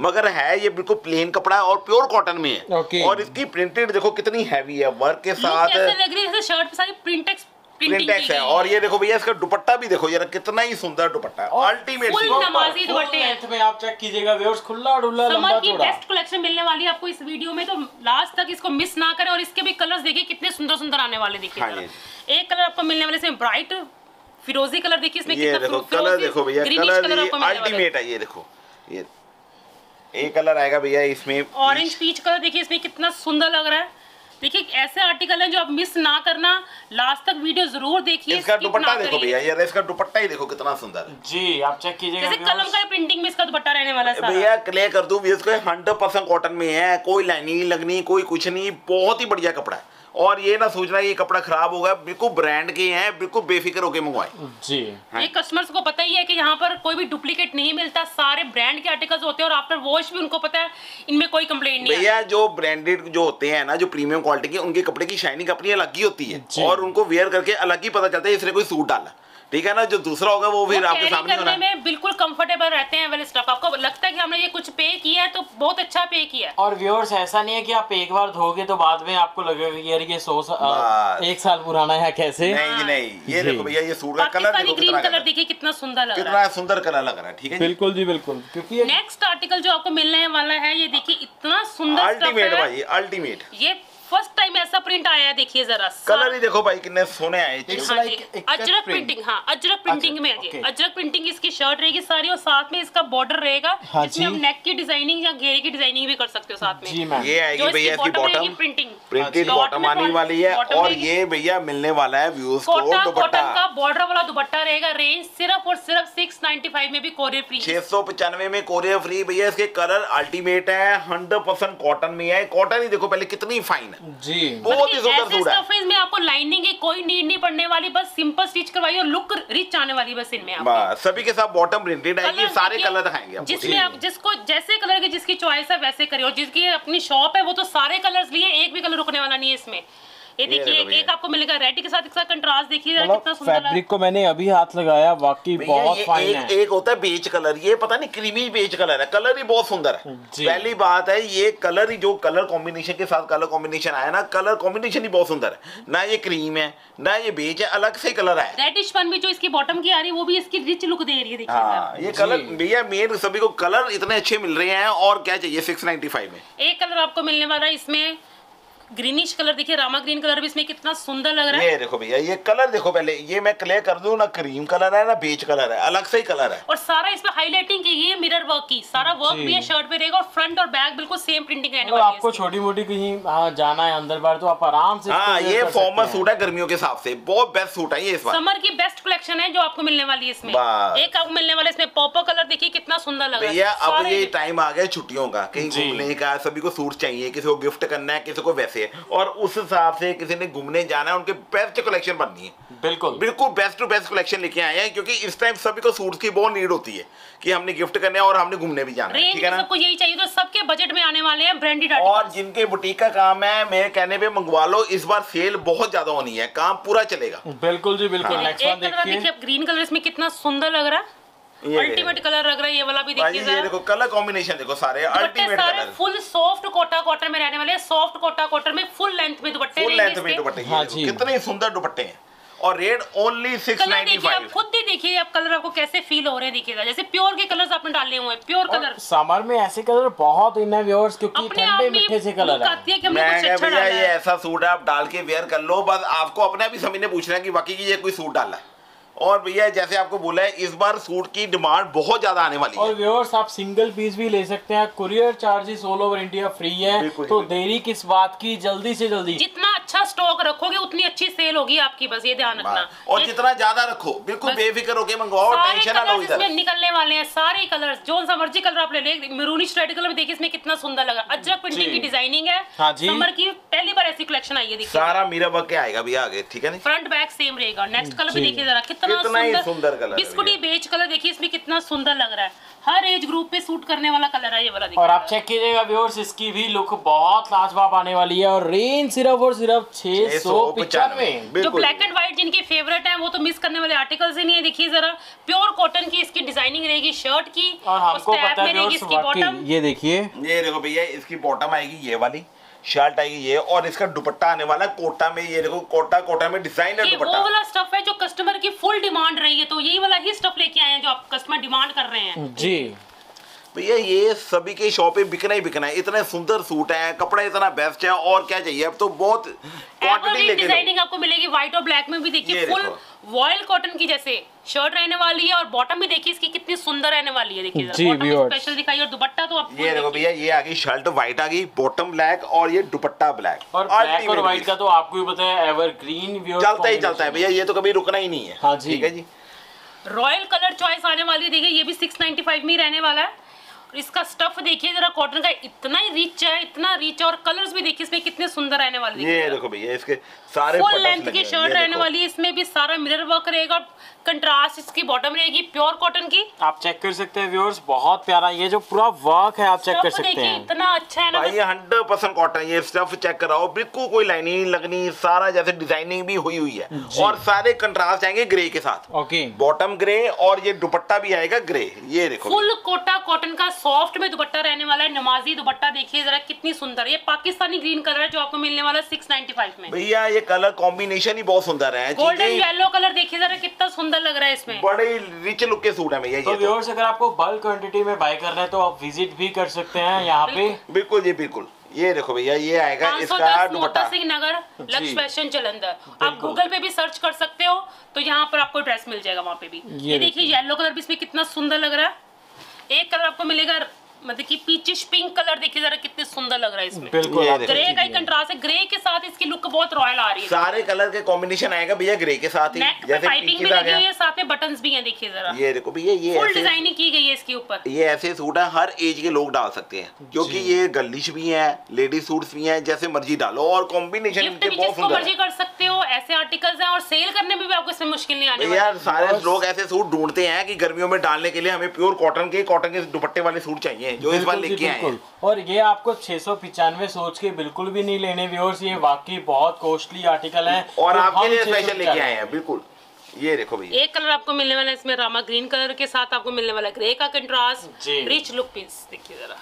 मगर है ये बिल्कुल प्लेन कपड़ा है और प्योर कॉटन में है। Okay. और इसकी प्रिंटेड देखो कितनी हैवी है वर्क के साथ ऐसे लग रही है? जैसे शर्ट पे सारी प्रिंटेक्स प्रिंटिंग प्रिंटेक्स है और ये देखो भैया इसका दुपट्टा भी देखो यार कितना ही सुंदर दुपट्टा है अल्टीमेट full नमाजी दुपट्टे हैं। में आप चेक कीजिएगा व्यूअर्स खुला डुल्ला लंबा समर की बेस्ट कलेक्शन मिलने वाली है आपको इस वीडियो में तो लास्ट तक इसको मिस ना करें और इसके भी कलर्स देखिए कितने सुंदर सुंदर आने वाले देखिए हाँ। जी। एक कलर आपको मिलने वाले इसमें ब्राइट फिरोजी कलर देखिए इसमें ये कितना देखो कलर देखो भैया कलर ये। अल्टीमेट है ये देखो ये एक कलर आएगा भैया इसमें ऑरेंज पीच कलर देखिए इसमें कितना सुंदर लग रहा है देखिए ऐसे आर्टिकल हैं जो आप मिस ना करना। लास्ट तक वीडियो ज़रूर देखिए इसका दुपट्टा देखो भैया यार इसका दुपट्टा ही देखो कितना सुंदर है। जी आप चेक कीजिएगा जैसे कलम का प्रिंटिंग में इसका दुपट्टा रहने वाला है भैया क्ले कर दूँ इसको हंड्रेड परसेंट कॉटन में है कोई लाइनिंग नहीं लगनी कोई कुछ नहीं बहुत ही बढ़िया कपड़ा है। और ये ना सोचना ये कपड़ा खराब होगा बिल्कुल ब्रांड के हैं बिल्कुल बेफिक्र होके मंगवाए। जी। हाँ। ये कस्टमर्स को पता ही है कि यहाँ पर कोई भी डुप्लीकेट नहीं मिलता सारे ब्रांड के आर्टिकल्स होते हैं और आफ्टर वॉश भी उनको पता है इनमें कोई कंप्लेंट नहीं है भैया जो ब्रांडेड जो होते हैं ना जो प्रीमियम क्वालिटी के उनके कपड़े की शाइनिंग अपनी अलग ही होती है और उनको वेयर करके अलग ही पता चलता है इसने कोई सूट डाला ठीक है ना? जो दूसरा होगा वो फिर आपके सामने होना है। में बिल्कुल कंफर्टेबल रहते हैं वाले स्टफ़ आपको। लगता है कि हमने ये कुछ पे किया है तो बहुत अच्छा पे किया है। और व्यूअर्स ऐसा नहीं है कि आप एक बार धोगे तो बाद में आपको लगेगा कि यार ये सौ एक साल पुराना है कैसे? नहीं नहीं ये देखो भैया ये सूट का कलर देखो ग्रीन कलर कलर देखिए कितना सुंदर लग रहा कितना है। सुंदर कलर लग रहा है ठीक है बिल्कुल जी बिल्कुल। क्योंकि नेक्स्ट आर्टिकल जो आपको मिलने वाला है ये देखिए इतना सुंदर अल्टीमेट भाई अल्टीमेट ये फ़र्स्ट टाइम ऐसा प्रिंट आया है देखिए जरा कलर ही देखो भाई कितने सोने आए हाँ अजरक प्रिंटिंग हाँ अजरक प्रिंटिंग में है जी। okay. अजरक प्रिंटिंग इसकी शर्ट रहेगी सारी और साथ में इसका बॉर्डर रहेगा। जिसमें। आप नेक की डिज़ाइनिंग या घेरे की डिज़ाइनिंग भी कर सकते हो साथ में। ये आएगी भैया इसकी बॉटम प्रिंटिंग प्रिंटेड बॉटम आने वाली है और ये भैया मिलने वाला है व्यूज़ को दुपट्टा। कॉटन का बॉर्डर वाला दुपट्टा रहेगा। रेंज सिर्फ़ और सिर्फ़ 695 में भी कोरियर फ्री छह सौ पचानवे में कोरियर फ्री भैया इसके कलर अल्टीमेट है हंड्रेड परसेंट कॉटन में है। कॉटन ही देखो पहले कितनी फाइन है जी। बहुत ही सुंदर सूट है। है आपको लाइनिंग की कोई नीड नहीं पड़ने वाली बस सिंपल स्टिच करवाइए और लुक रिच आने वाली बस इनमें सभी के साथ बॉटम प्रिंटेड आएगी सारे कलर दिखाएँगे जिसमें आप जिसको जैसे कलर की जिसकी चॉइस है वैसे करिए। और जिसकी अपनी शॉप है वो तो सारे कलर्स लिए एक भी कलर रुकने वाला नहीं है इसमें। ये देखिए एक, एक आपको मिलेगा रेड के साथ इसका कंट्रास्ट देखिए मतलब कितना सुंदर है। फैब्रिक को मैंने अभी हाथ लगाया वाकई बहुत फाइन है। एक होता है बेज कलर ये पता नहीं क्रीमी बेज कलर है कलर ही बहुत सुंदर है। पहली बात है ये कलर ही जो कलर कॉम्बिनेशन के साथ कलर कॉम्बिनेशन आया ना कलर कॉम्बिनेशन ही बहुत सुंदर है। ना ये क्रीम है ना ये बेज है अलग से कलर है रेडिश पन भी जो इसकी बॉटम की आ रही है वो भी इसकी रिच लुक दे रही है देखिए हाँ ये कलर भैया मेन सभी को कलर इतने अच्छे मिल रहे हैं और क्या चाहिए 695 में? एक कलर आपको मिलने वाला है इसमें ग्रीनिश कलर देखिए रामा ग्रीन कलर भी इसमें कितना सुंदर लग रहा है। ये देखो भैया ये कलर देखो पहले ये मैं क्लियर कर दूँ ना क्रीम कलर है ना बेज कलर है अलग से ही कलर है। और सारा इसमें हाईलाइटिंग की गई है मिरर वर्क की। सारा वर्क भी है शर्ट पे रहेगा और फ्रंट और बैक बिल्कुल सेम प्रिंटिंग रहने वाली है आपको छोटी मोटी कहीं हाँ, जाना है अंदर बार तो आप आराम से हाँ ये फॉर्मल सूट है। गर्मियों के हिसाब से बहुत बेस्ट सूट है ये इस समर की बेस्ट कलेक्शन है जो आपको मिलने वाली है इसमें। एक आपको मिलने वाला है इसमें पर्पल कलर देखिए कितना सुंदर लग रहा है। भैया अब ये टाइम आ गया छुट्टियों का कहीं घूमने का सभी को सूट चाहिए किसी को गिफ्ट करना है किसी को वैसे है और उस हिसाब से किसी ने घूमने जाना है उनके बेस्ट कलेक्शन बननी है। बिल्कुल। बिल्कुल बेस्ट टू बेस्ट कलेक्शन लेके आए हैं क्योंकि इस टाइम सभी को सूट की बहुत नीड होती है कि हमने गिफ्ट करने और हमने घूमने भी जाना है ठीक है ना? सबको यही चाहिए तो सबके बजट में आने वाले हैं ब्रांडेड और जिनके बुटीक का काम है मेरे कहने पे मंगवा लो इस बार सेल बहुत ज़्यादा होनी है काम पूरा चलेगा। बिल्कुल जी बिल्कुल। हाँ। नेक्स्ट एक वन कलर देखिए। देखिए ग्रीन कलर इसमें कितना सुंदर लग रहा है। अल्टीमेट कलर लग रहा है ये वाला भी देखिए देखो कलर कॉम्बिनेशन देखो सारे ultimate colour full soft cotton में रहने वाले सॉफ्ट कोटा कॉटन में फुल लेंथ में दुपट्टे फुल लेंथ में दुपट्टे ये हाँ जी। कितने सुंदर दुपट्टे हैं। और रेट ओनली सिक्स कलर देखिए आप खुद ही देखिए आप कलर आपको कैसे फील हो रहे हैं देखिएगा। जैसे प्योर के कलर्स आपने डाले हुए हैं प्योर कलर समर में ऐसे कलर बहुत इन है व्यूअर्स क्योंकि ठंडे मीठे से कलर है आती है कि हमने कुछ अच्छा भैया डाला ये है ऐसा सूट है आप डाल के वेयर कर लो बस आपको अपने आप ही सभी ने पूछना है कि बाकी की ये कोई सूट डाला है? और भैया जैसे आपको बोला है इस बार सूट की डिमांड बहुत ज़्यादा आने वाली और है। व्यूअर्स आप सिंगल पीस भी ले सकते हैं। Courier charges all over India free है। तो देरी किस बात की? जल्दी से जल्दी। जितना अच्छा स्टॉक रखोगे उतनी अच्छी सेल होगी आपकी बस ये ध्यान रखना। और जितना ज़्यादा रखो बिल्कुल बेफिक्र होके मंगवाओ टेंशन ना लो इधर। निकलने वाले हैं सारे कलर्स जो सा मर्ज़ी कलर आप ले ले मेरूनिश रेड कलर में देखिए इसमें कितना सुंदर लगा। अजरक प्रिंटिंग की डिज़ाइनिंग है। हाँ समर की पहली बार ऐसी कलेक्शन आई है सारा मीरा वर्क के आएगा भैया आगे ठीक है फ्रंट बैक सेम रहेगा। नेक्स्ट कलर भी देखिए जरा कितना कितना ही सुंदर कलर है बिस्कुटी बेज कलर देखिए इसमें कितना सुंदर लग रहा है। हर एज ग्रुप पे सूट करने वाला कलर है ये वाला देखिए और आप चेक कीजिएगा व्यूअर्स इसकी भी लुक बहुत लाजवाब आने वाली है और रेंज सिर्फ़ और सिर्फ़ छह सौ पिचानवे। जो ब्लैक एंड व्हाइट जिनके फेवरेट है वो तो मिस करने वाले आर्टिकल ही नहीं है। देखिए जरा प्योर कॉटन की इसकी डिज़ाइनिंग रहेगी शर्ट की और हमको पता है ये देखिए। ये देखो भैया इसकी बॉटम आएगी ये वाली। शर्ट आई ये और इसका दुपट्टा आने वाला कोटा में ये देखो कोटा कोटा में डिज़ाइन है वो दुपट्टा। वाला स्टफ़ है जो कस्टमर की फुल डिमांड रही है तो यही वाला ही स्टफ़ लेके आए हैं जो आप कस्टमर डिमांड कर रहे हैं। जी। भैया ये सभी के शॉप पे बिकना ही बिकना है। इतने सुंदर सूट है कपड़ा इतना बेस्ट है और क्या चाहिए? अब तो बहुत क्वांटिटी डिज़ाइनिंग आपको मिलेगी व्हाइट और ब्लैक में भी। देखिए फुल वॉयल कॉटन की जैसे शर्ट रहने वाली है और बॉटम भी देखिए इसकी कितनी सुंदर रहने वाली है। देखिए जी, स्पेशल दिखाई और दुपट्टा तो आप ये देखो भैया ये आ गई शर्ट व्हाइट आ गई बॉटम ब्लैक और ये दुपट्टा ब्लैक और ब्लैक और व्हाइट का तो आपको भी पता है एवरग्रीन चलता ही चलता है भैया ये तो कभी रुकना ही नहीं है। हाँ ठीक है जी। रॉयल कलर चॉइस आने वाली है। देखिए ये भी 695 में ही रहने वाला है। और इसका स्टफ़ देखिए जरा कॉटन का इतना ही रिच है इतना रिच और कलर्स भी देखिए इसमें कितने सुंदर रहने वाले ये देखो भैया इसके सारे फुल लेंथ की शर्ट रहने वाली है इसमें भी सारा मिरर वर्क रहेगा कंट्रास्ट इसकी बॉटम रहेगी प्योर कॉटन की। आप चेक कर सकते हैं व्यूअर्स बहुत प्यारा ये जो पूरा वर्क है आप चेक कर सकते हैं। इतना अच्छा है ना भाई हंड्रेड परसेंट कॉटन ये स्टफ़ चेक कराओ बिल्कुल कोई लाइनिंग लगनी सारा जैसे डिज़ाइनिंग भी हुई हुई है। और सारे कंट्रास्ट आएँगे ग्रे के साथ। ओके बॉटम ग्रे और ये दुपट्टा भी आएगा ग्रे ये देखो। फुल कोटा कॉटन का सॉफ्ट में दुपट्टा रहने वाला है नमाजी दुपट्टा देखिए जरा कितनी सुंदर ये पाकिस्तानी ग्रीन कलर है जो आपको मिलने वाला है 695 में। भैया ये कलर कॉम्बिनेशन ही बहुत सुंदर है गोल्डन येलो कलर देखिए जरा कितना सुंदर लग रहा है इसमें। बड़े रिच लुक के सूट है भैया तो ये तो। व्यूअर्स अगर आपको बल्क क्वांटिटी में बाय करना है तो आप विज़िट भी कर सकते हैं यहाँ पे। बिल्कुल। जी बिल्कुल। ये देखो भैया ये आएगा इसका मोटा दुपट्टा। सिंह नगर लक्ष्य फ़ैशन जलंधर। आप गूगल पे भी सर्च कर सकते हो तो यहाँ पर आपको ड्रेस मिल जाएगा वहाँ पे भी। ये ये देखिए येलो कलर भी इसमें कितना सुंदर लग रहा है। एक कलर आपको मिलेगा मतलब कि पीचिश पिंक कलर देखिए जरा कितने सुंदर लग रहा है इसमें। बिल्कुल ग्रे का ही कंट्रास्ट है। ग्रे के साथ इसकी लुक बहुत रॉयल आ रही है। सारे कलर के कॉम्बिनेशन आएगा भैया ग्रे के साथ ही। नेक पे जैसे पाइपिंग भी लगी हुई है साथ में बटन्स भी हैं देखिए जरा। ये देखो भैया ये फुल डिज़ाइनिंग की गई है इसके ऊपर। ये ऐसे सूट है हर एज के लोग डाल सकते हैं। क्योंकि ये गर्लिश भी है लेडीज़ सूट भी है जैसे मर्ज़ी डालो। और कॉम्बिनेशन जिसको मर्ज़ी कर सकते हो ऐसे आर्टिकल्स हैं और सेल करने में भी आपको इसमें मुश्किल नहीं आने वाली। भैया सारे लोग ऐसे सूट ढूंढते हैं कि गर्मियों में डालने के लिए हमें प्योर कॉटन के कॉटन के दुपट्टे वाले सूट चाहिए। जो इस बार लेके आए हैं। और ये आपको छह सौ पिचानवे सोच के बिल्कुल भी नहीं लेने व्यूअर्स ये वाकई बहुत कॉस्टली आर्टिकल है। और तो आपके लिए स्पेशल लेके आए हैं बिल्कुल। ये देखो भैया। एक कलर आपको मिलने वाला है इसमें रामा ग्रीन कलर के साथ आपको मिलने वाला है ग्रे का कंट्रास्ट रिच लुक पीस देखिए जरा।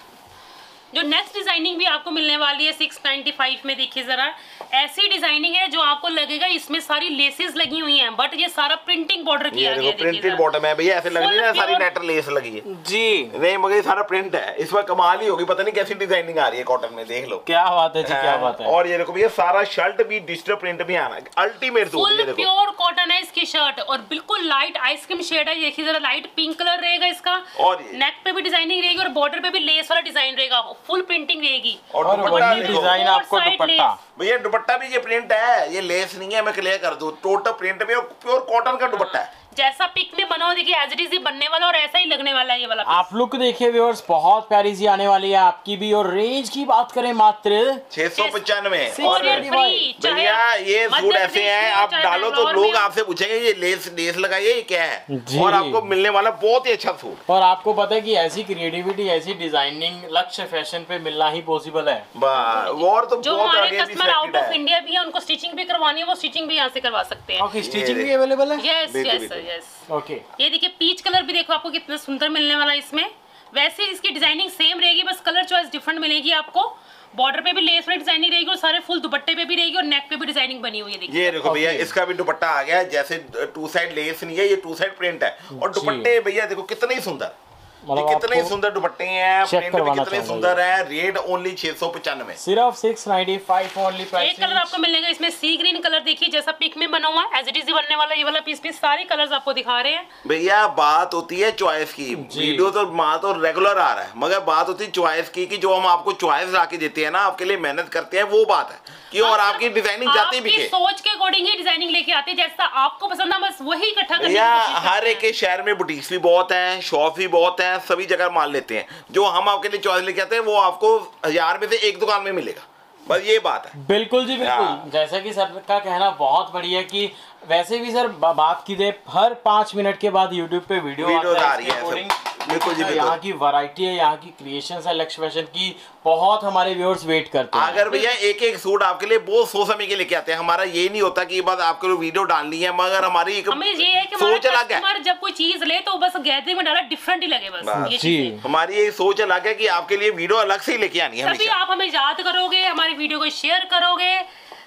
जो नेक्स्ट डिज़ाइनिंग भी आपको मिलने वाली है 695 में देखिए जरा। ऐसी डिज़ाइनिंग है जो आपको लगेगा इसमें सारी लेसेस लगी हुई हैं बट ये सारा प्रिंटिंग बॉर्डर किया गया है प्रिंटेड। बॉटम है भैया ऐसे लग रही है सारी pure- नेट लेस लगी है। जी। नहीं मगर ये सारा प्रिंट है। इस पर कमाल ही होगी पता नहीं कैसी डिज़ाइनिंग आ रही है कॉटन में देख लो। क्या बात है जी क्या बात है। और ये देखो भैया सारा शर्ट भी डिजिटल प्रिंट भी आना अल्टीमेट सूट फुल देखो। प्योर कॉटन है इसकी शर्ट और बिल्कुल लाइट आइसक्रीम शेड है देखिए जरा लाइट पिंक कलर रहेगा इसका। और नेक पे भी डिज़ाइनिंग रहेगी और बॉर्डर पे भी लेस वाला डिज़ाइन रहेगा। फुल प्रिंटिंग रहेगी। और और वही डिज़ाइन आपको दुपट्टा। भैया दुपट्टा भी ये प्रिंट है ये लेस नहीं है मैं क्लियर कर दू। टोटल प्रिंट में प्योर कॉटन का दुपट्टा है। जैसा पिक में बना हो देखिए एज इट इज़ ही बनने वाला और ऐसा ही लगने वाला है ये वाला आप लुक देखिए व्यूअर्स बहुत प्यारी सी आने वाली है आपकी भी और रेंज की बात करें मात्र छह सौ पचानवे भैया ये सूट ऐसे हैं आप डालो तो लोग आपसे पूछेंगे ये लेस लेस लगाइए ये क्या है? और आपको मिलने वाला बहुत ही अच्छा सूट और आपको पता है की ऐसी क्रिएटिविटी ऐसी डिज़ाइनिंग लक्ष्य फ़ैशन पे मिलना ही पॉसिबल है। और तो जो हमारे कस्टमर आउट ऑफ़ इंडिया भी है उनको स्टिचिंग भी करवानी है वो स्टिचिंग भी यहाँ से करवा सकते हैं। स्टिचिंग भी अवेलेबल है? Yes yes. यस ओके ये देखिए पीच कलर भी देखो आपको कितना सुंदर मिलने वाला है इसमें। वैसे इसकी डिज़ाइनिंग सेम रहेगी बस कलर चॉइस डिफरेंट मिलेगी आपको। बॉर्डर पे भी लेस वाली डिज़ाइनिंग रहेगी और सारे फुल दुपट्टे पे भी रहेगी और नेक पे भी डिज़ाइनिंग बनी हुई है देखिए। ये देखो भैया इसका भी दुपट्टा आ गया है, जैसे टू साइड लेस नहीं है ये टू साइड प्रिंट है। और दुपट्टे भैया देखो कितने ही सुंदर। मतलब कितने सुंदर दुपट्टे हैं करवाना कितने सुंदर है रेट ओनली छह सौ पचानवे। सिर्फ़ 695 ओनली एक कलर आपको मिलेगा इसमें सी ग्रीन कलर देखिए जैसा पिक में बना हुआ है एज इट इज़ बनने वाला ये वाला पीस पीस सारे कलर्स आपको दिखा रहे हैं। भैया बात होती है चॉइस की। वीडियो तो माँ तो रेगुलर आ रहा है मगर बात होती है चॉइस की कि जो हम आपको चॉइस ला के देते हैं ना आपके लिए मेहनत करते हैं वो बात है कि और आपकी डिज़ाइनिंग जाती भी सोच के अकॉर्डिंग ही डिज़ाइनिंग लेके आते हैं जैसा आपको पसंद है बस वही इकट्ठा करने की भैया हर एक के शहर में बुटीक्स भी बहुत हैं शॉप भी बहुत हैं सभी जगह माल लेते हैं। जो हम आपके लिए चॉइस लेके आते हैं वो आपको हज़ार में से एक दुकान में मिलेगा। बस ये बात है। बिल्कुल जी बिल्कुल। हाँ। जैसा कि सर का कहना बहुत बढ़िया कि वैसे भी सर बात की जाए हर पाँच मिनट के बाद यूट्यूब पे वीडियो वीडियो आता आ है बिल्कुल जी, यहाँ की वैरायटी है यहाँ की क्रिएशन है लक्ष्य फ़ैशन की बहुत हमारे व्यूअर्स वेट करते हैं अगर भैया एक एक सूट आपके लिए बहुत सोच समय के लेके आते हैं हमारा ये नहीं होता कि बस आपके लिए वीडियो डालनी है मगर हमारी एक हमें ये है कि सोच अलग है जब कोई चीज़ ले तो बस गैदरिंग में डाला डिफरेंट ही लगे बस बस। जी। हमारी ये सोच अलग है कि आपके लिए वीडियो अलग से ही लेके आनी है आप हमें याद करोगे हमारी वीडियो को शेयर करोगे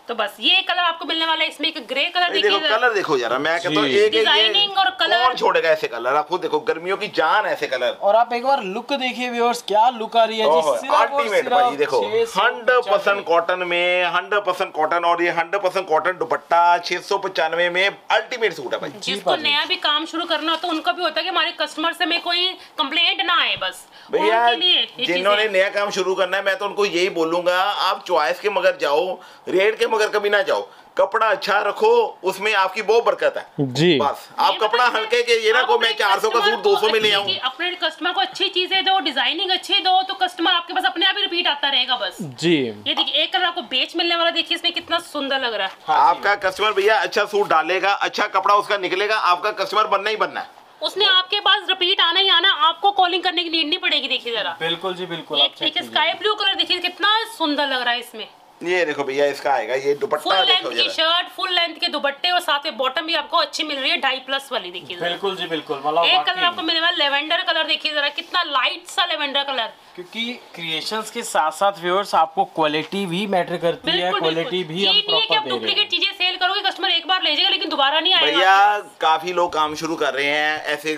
तो बस ये कलर आपको मिलने वाला है इसमें एक ग्रे कलर देखो देखिए कलर देखो जरा मैं कहता हूँ। एक एक और colour। कौन छोड़ेगा ऐसे कलर? आप खुद देखो गर्मियों की जान ऐसे कलर। और आप एक बार लुक देखिए व्यूअर्स क्या लुक आ रही है अल्टीमेट भाई देखो हंड्रेड परसेंट कॉटन में हंड्रेड परसेंट कॉटन और ये हंड्रेड परसेंट कॉटन दुपट्टा छह सौ पचानवे में अल्टीमेट सूट है भाई। जिसको नया भी काम शुरू करना हो तो उनका भी होता है कि हमारे कस्टमर से में कोई कंप्लेंट ना आए बस। भैया उनके लिए ये जिन्होंने नया काम शुरू करना है मैं तो उनको यही बोलूँगा आप चॉइस के मगर जाओ रेट के मगर कभी ना जाओ। कपड़ा अच्छा रखो उसमें आपकी बहुत बरकत है। जी। बस आप कपड़ा हल्के के ये ना को मैं अपने 400 का सूट को 200 में ले आऊँ। अपने कस्टमर को अच्छी चीज़ें दो डिज़ाइनिंग अच्छी दो तो कस्टमर आपके पास अपने आप ही रिपीट आता रहेगा बस। जी। ये देखिए एक कलर आपको बेच मिलने वाला देखिए इसमें कितना सुंदर लग रहा है। आपका कस्टमर भैया अच्छा सूट डालेगा अच्छा कपड़ा उसका निकलेगा आपका कस्टमर बनना ही बनना है। उसने आपके पास रिपीट आना ही आना आपको कॉलिंग करने की नीड नहीं पड़ेगी देखिए जरा। बिल्कुल जी बिल्कुल check देखिए स्काई ब्लू कलर देखिए कितना सुंदर लग रहा है इसमें। ये देखो भैया इसका आएगा ये दुपट्टा लेंथ देखो की शर्ट फुल लेंथ के दुपट्टे और साथ में बॉटम भी आपको अच्छी मिल रही है ढाई प्लस वाली देखिए बिल्कुल जी बिल्कुल मतलब एक कलर आपको मिलने वाला लेवेंडर कलर देखिए जरा कितना लाइट सा लेवेंडर कलर क्योंकि क्रिएशंस के साथ साथ व्यूअर्स आपको क्वालिटी भी मैटर करती है क्वालिटी भी हम है प्रॉपर दे रहे डुप्लीकेट हैं। चीज़ें सेल करोगे कस्टमर एक बार ले जाएगा लेकिन दोबारा नहीं आएगा। भैया काफ़ी लोग काम शुरू कर रहे हैं ऐसे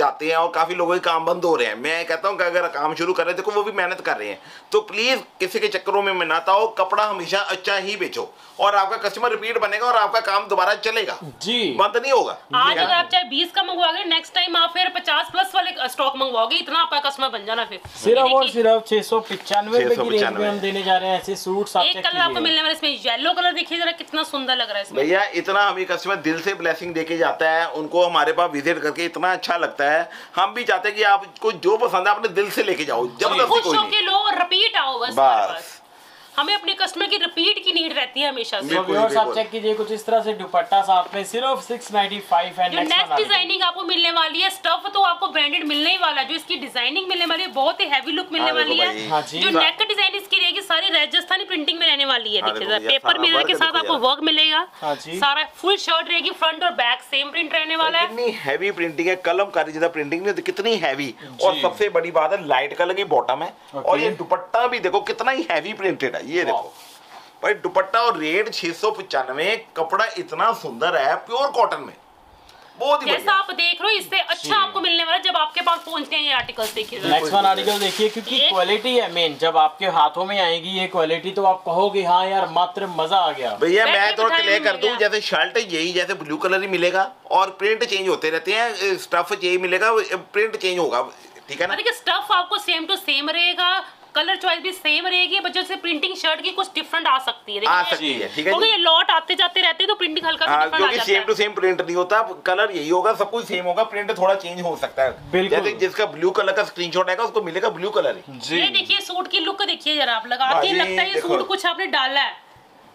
जाते हैं और काफ़ी लोगों के काम बंद हो रहे हैं। मैं कहता हूँ कि अगर काम शुरू कर रहे हैं देखो वो भी मेहनत कर रहे हैं। तो प्लीज़ किसी के चक्करों में ना आओ कपड़ा हमेशा अच्छा ही बेचो। और आपका कस्टमर रिपीट बनेगा और आपका काम दोबारा चलेगा। जी। बंद नहीं होगा। आज अगर आप चाहे 20 का मंगवाओगे नेक्स्ट टाइम आप फिर 50 प्लस वाले स्टॉक मंगवाओगे इतना आपका कस्टमर बन जाना फिर। सिर्फ़ और सिर्फ़ छह सौ पिचानवे रुपए की रेंज 695 में हम देने जा रहे हैं ऐसे एक कलर आपको मिलने वाला इसमें येलो कलर देखिए जरा कितना सुंदर लग रहा है भैया इतना हमें कस्टमर दिल से ब्लेसिंग देके जाता है उनको हमारे पास विज़िट करके इतना अच्छा लगता है। हम भी चाहते हैं कि आपको जो पसंद है अपने दिल से लेके जाओ ज़बरदस्ती कोई नहीं लो और रिपीट आओ बस। बस हमें अपने कस्टमर की रिपीट की नीड रहती है हमेशा से। व्यूअर्स आप चेक कीजिए कुछ इस तरह से दुपट्टा साथ में सिर्फ़ 695 है जो नेक्स्ट नेक्स्ट डिज़ाइनिंग आपको मिलने वाली है स्टफ़ तो आपको ब्रांडेड मिलने ही वाला है जो इसकी डिज़ाइनिंग मिलने वाली है बहुत ही हैवी लुक मिलने हाँ, वाली है। हाँ जी। जो नेक डिज़ाइन इसकी रहेगी सारी राजस्थानी प्रिंटिंग में रहने वाली है हाँ, देखिए जरा पेपर मिरर के साथ आपको वर्क मिलेगा। हाँ जी। सारा फुल शर्ट रहेगी फ्रंट और बैक सेम प्रिंट रहने वाला है। कितनी हैवी प्रिंटिंग है कलमकारी जैसा प्रिंटिंग नहीं कितनी हैवी और सबसे बड़ी बात है लाइट कलर की बॉटम है। और ये दुपट्टा भी देखो कितना ही हैवी प्रिंटेड है। ये देखो। भाई दुपट्टा और रेट छह सौ पचानवे कपड़ा इतना सुंदर है प्योर कॉटन में। बहुत ही जैसा आप देख रहे हो इससे अच्छा आपको मिलने वाला जब आपके पास पहुँचते हैं ये आर्टिकल्स देखिए। नेक्स्ट वन आर्टिकल देखिए क्योंकि क्वालिटी है मेन जब आपके हाथों में आएगी ये क्वालिटी तो आप कहोगे हाँ यार मात्र मज़ा आ गया। भैया मैं थोड़ा क्लियर कर दूँ जैसे शर्ट यही जैसे ब्लू कलर ही मिलेगा और प्रिंट चेंज होते रहते हैं स्टफ़ यही मिलेगा प्रिंट चेंज होगा ठीक है ना? देखिए स्टफ़ आपको सेम टू सेम रहेगा? कलर चॉइस भी सेम रहेगी बट जैसे प्रिंटिंग शर्ट की कुछ डिफरेंट आ सकती है। आ सकती है ठीक है क्योंकि ये लॉट आते जाते रहते हैं तो प्रिंटिंग हल्का सा हाँ, डिफरेंट आ क्योंकि जाता सेम टू सेम प्रिंट नहीं होता कलर यही होगा सब कुछ सेम होगा प्रिंट थोड़ा चेंज हो सकता है। बिल्कुल। जैसे जिसका ब्लू कलर का स्क्रीनशॉट आएगा उसको मिलेगा ब्लू कलर ही। ये देखिए सूट की लुक देखिए जरा आप लगा के लगता है ये सूट कुछ आपने डाला है।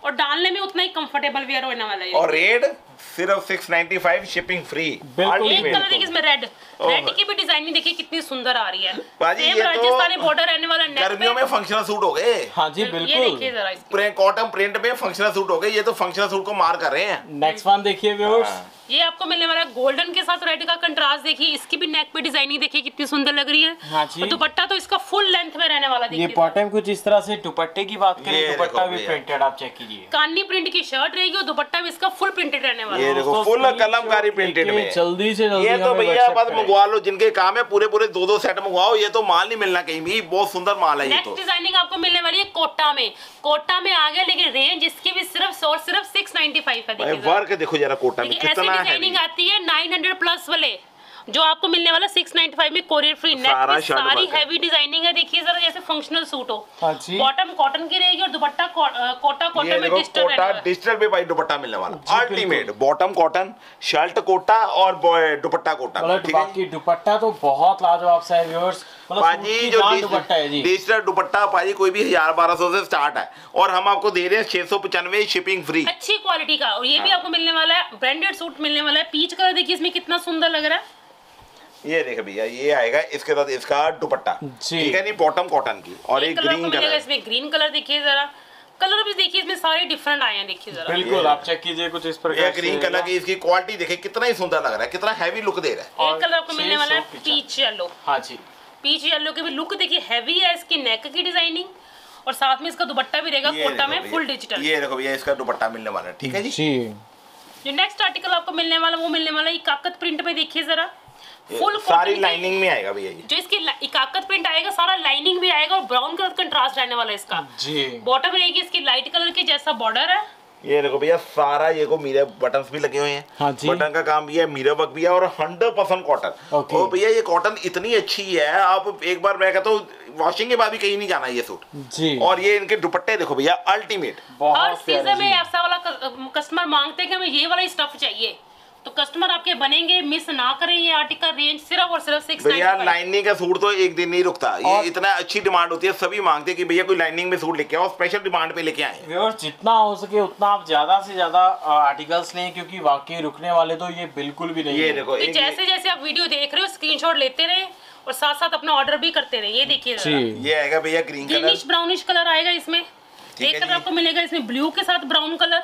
और डालने में उतना ही कंफर्टेबल वेयर होने वाला है ये। और रेड सिर्फ़ 695 शिपिंग फ्री बिल्कुल, एक कलर देखिए इसमें रेड रेड की भी डिज़ाइनिंग देखिए कितनी सुंदर आ रही है। सेम तो राजस्थानी बॉर्डर रहने वाला गर्मियों में फंक्शनल सूट हो गए। हाँ जी ये देखिए बिल्कुल कॉटन प्रिंट में फंक्शनल सूट हो गए ये तो फंक्शनल सूट को मार कर रहे हैं। नेक्स्ट वन देखिए व्यूअर्स हाँ। ये आपको मिलने वाला है गोल्डन के साथ रेड का कंट्रास्ट देखिए इसकी भी नेक पे डिज़ाइनिंग देखिए कितनी सुंदर लग रही है। हाँ जी। और दुपट्टा तो इसका फुल लेंथ में रहने वाला ये बॉटम कुछ इस तरह से दुपट्टे की बात करें दुपट्टा भी प्रिंटेड आप चेक कीजिए। कानी प्रिंट की शर्ट रहेगी और दुपट्टा भी इसका फुल प्रिंटेड रहने वाला है। फुल कलमकारी प्रिंटेड में। जल्दी से जल्दी ये तो भैया बस मंगवा लो जिनके काम है पूरे पूरे दो दो सेट मंगवाओ ये तो माल नहीं मिलना कहीं भी बहुत सुंदर माल है नेक्स्ट तो। डिज़ाइनिंग आपको मिलने वाली है कोटा में। कोटा में आ गया लेकिन रेंज इसकी भी सिर्फ़ और सिर्फ़ सिक्स नाइन्टी फाइव है। वर्क देखो जरा कोटा में कितना डिज़ाइनिंग आती है 900 प्लस वाले जो आपको मिलने वाला 695 में कोरियर फ्री नेक में सारी हैवी डिज़ाइनिंग है देखिए जरा जैसे फंक्शनल सूट हो। हाँ बॉटम कॉटन की रहेगी और दुपट्टा कोटा कोटा ये में डिजिटल कोटा है। डिजिटल पे भाई दुपट्टा मिलने वाला। Ultimate bottom cotton shirt Kota और दुपट्टा कोटा ठीक है? दुपट्टा तो बहुत लाजवाब सा है व्यूअर्स पाजी जो दुपट्टा जी। डिजिटल दुपट्टा पाजी कोई भी हज़ार बारह सौ से स्टार्ट है। और हम आपको दे रहे हैं छह सौ पचानवे शिपिंग फ्री अच्छी क्वालिटी का और ये भी हाँ। आपको मिलने वाला है ब्रांडेड सूट मिलने वाला है। पीच कलर देखिए इसमें कितना सुंदर लग रहा है। ये देखे भैया ये आएगा इसके साथ इसका दुपट्टा। ठीक है नहीं बॉटम कॉटन की और एक ग्रीन कलर इसमें ग्रीन कलर देखिए जरा। कलर भी देखिए इसमें सारे डिफरेंट आए हैं देखिए जरा। बिल्कुल आप चेक कीजिए कुछ इस प्रकार ग्रीन कलर की इसकी क्वालिटी देखे कितना ही सुंदर लग रहा है कितना हैवी लुक दे रहा है। एक कलर आपको मिलने वाला है पीच येलो हाँ जी। पीच येलो की भी लुक देखिए हैवी है इसकी नेक की डिज़ाइनिंग और साथ में इसका दुपट्टा भी रहेगा कोटा में फुल डिजिटल ये देखो भैया इसका दुपट्टा मिलने वाला है ठीक है जी? जी। नेक्स्ट आर्टिकल आपको मिलने वाला वो मिलने वाला है इकाकत प्रिंट में देखिए जरा। फुल सारी लाइनिंग में आएगा भैया ये। जो इसकी इकाकत प्रिंट आएगा सारा लाइनिंग भी आएगा और ब्राउन कलर कंट्रास्ट रहने वाला है इसका। जी। बॉटम रहेगी इसकी लाइट कलर की जैसा बॉर्डर है। ये देखो भैया सारा ये को मिरर बटन भी लगे हुए हैं। हाँ जी। बटन का काम भी है मीरा वर्क भी है और हंड्रेड परसेंट कॉटन ओके। और भैया ये कॉटन इतनी अच्छी है आप एक बार मैं कहता हूँ वॉशिंग के बाद भी कहीं नहीं जाना ये सूट जी। और ये इनके दुपट्टे देखो भैया अल्टीमेट और बहुत सीज़न में ऐसा वाला कस्टमर मांगते हैं कि हमें ये वाला स्टफ़ चाहिए। तो कस्टमर आपके बनेंगे मिस ना करें ये आर्टिकल रेंज सिर्फ़ और सिर्फ़ सिक्स भैया लाइनिंग का सूट तो एक दिन नहीं रुकता। ये इतना अच्छी डिमांड होती है सभी मांगते हैं कि भैया कोई लाइनिंग में सूट लेके आओ स्पेशल डिमांड पे लेके आए। व्यूअर्स जितना हो सके उतना आप ज़्यादा से ज़्यादा आर्टिकल्स लें क्योंकि वाकई रुकने वाले तो ये बिल्कुल भी नहीं ये है। देखो तो जैसे जैसे आप वीडियो देख रहे हो स्क्रीनशॉट लेते रहे और साथ साथ अपना ऑर्डर भी करते रहे ये देखिए ये आएगा भैया ग्रीन कलर ब्राउनिश कलर आएगा इसमें। एक कलर आपको मिलेगा इसमें ब्लू के साथ ब्राउन कलर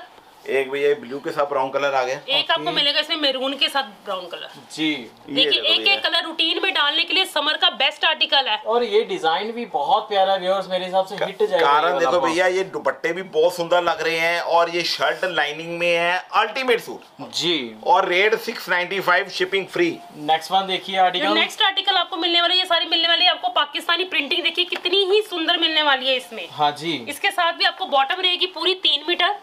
एक भैया ब्लू के साथ ब्राउन कलर आ गया एक आपको मिलेगा इसमें मेरून के साथ ब्राउन कलर जी देखिए एक एक कलर रूटीन में डालने के लिए समर का बेस्ट आर्टिकल है। और ये डिज़ाइन भी बहुत प्यारा व्यूअर्स मेरे हिसाब से हिट जाएगा कारण देखो भैया ये दुपट्टे भी बहुत सुंदर लग रहे हैं और ये शर्ट लाइनिंग में है अल्टीमेट सूट जी। और rate 695 shipping free next one देखिए आर्टिकल नेक्स्ट आर्टिकल आपको मिलने वाली है ये सारी मिलने वाली है। आपको पाकिस्तानी प्रिंटिंग देखिए कितनी ही सुंदर मिलने वाली है इसमें। हाँ जी। इसके साथ भी आपको बॉटम रहेगी पूरी तीन मीटर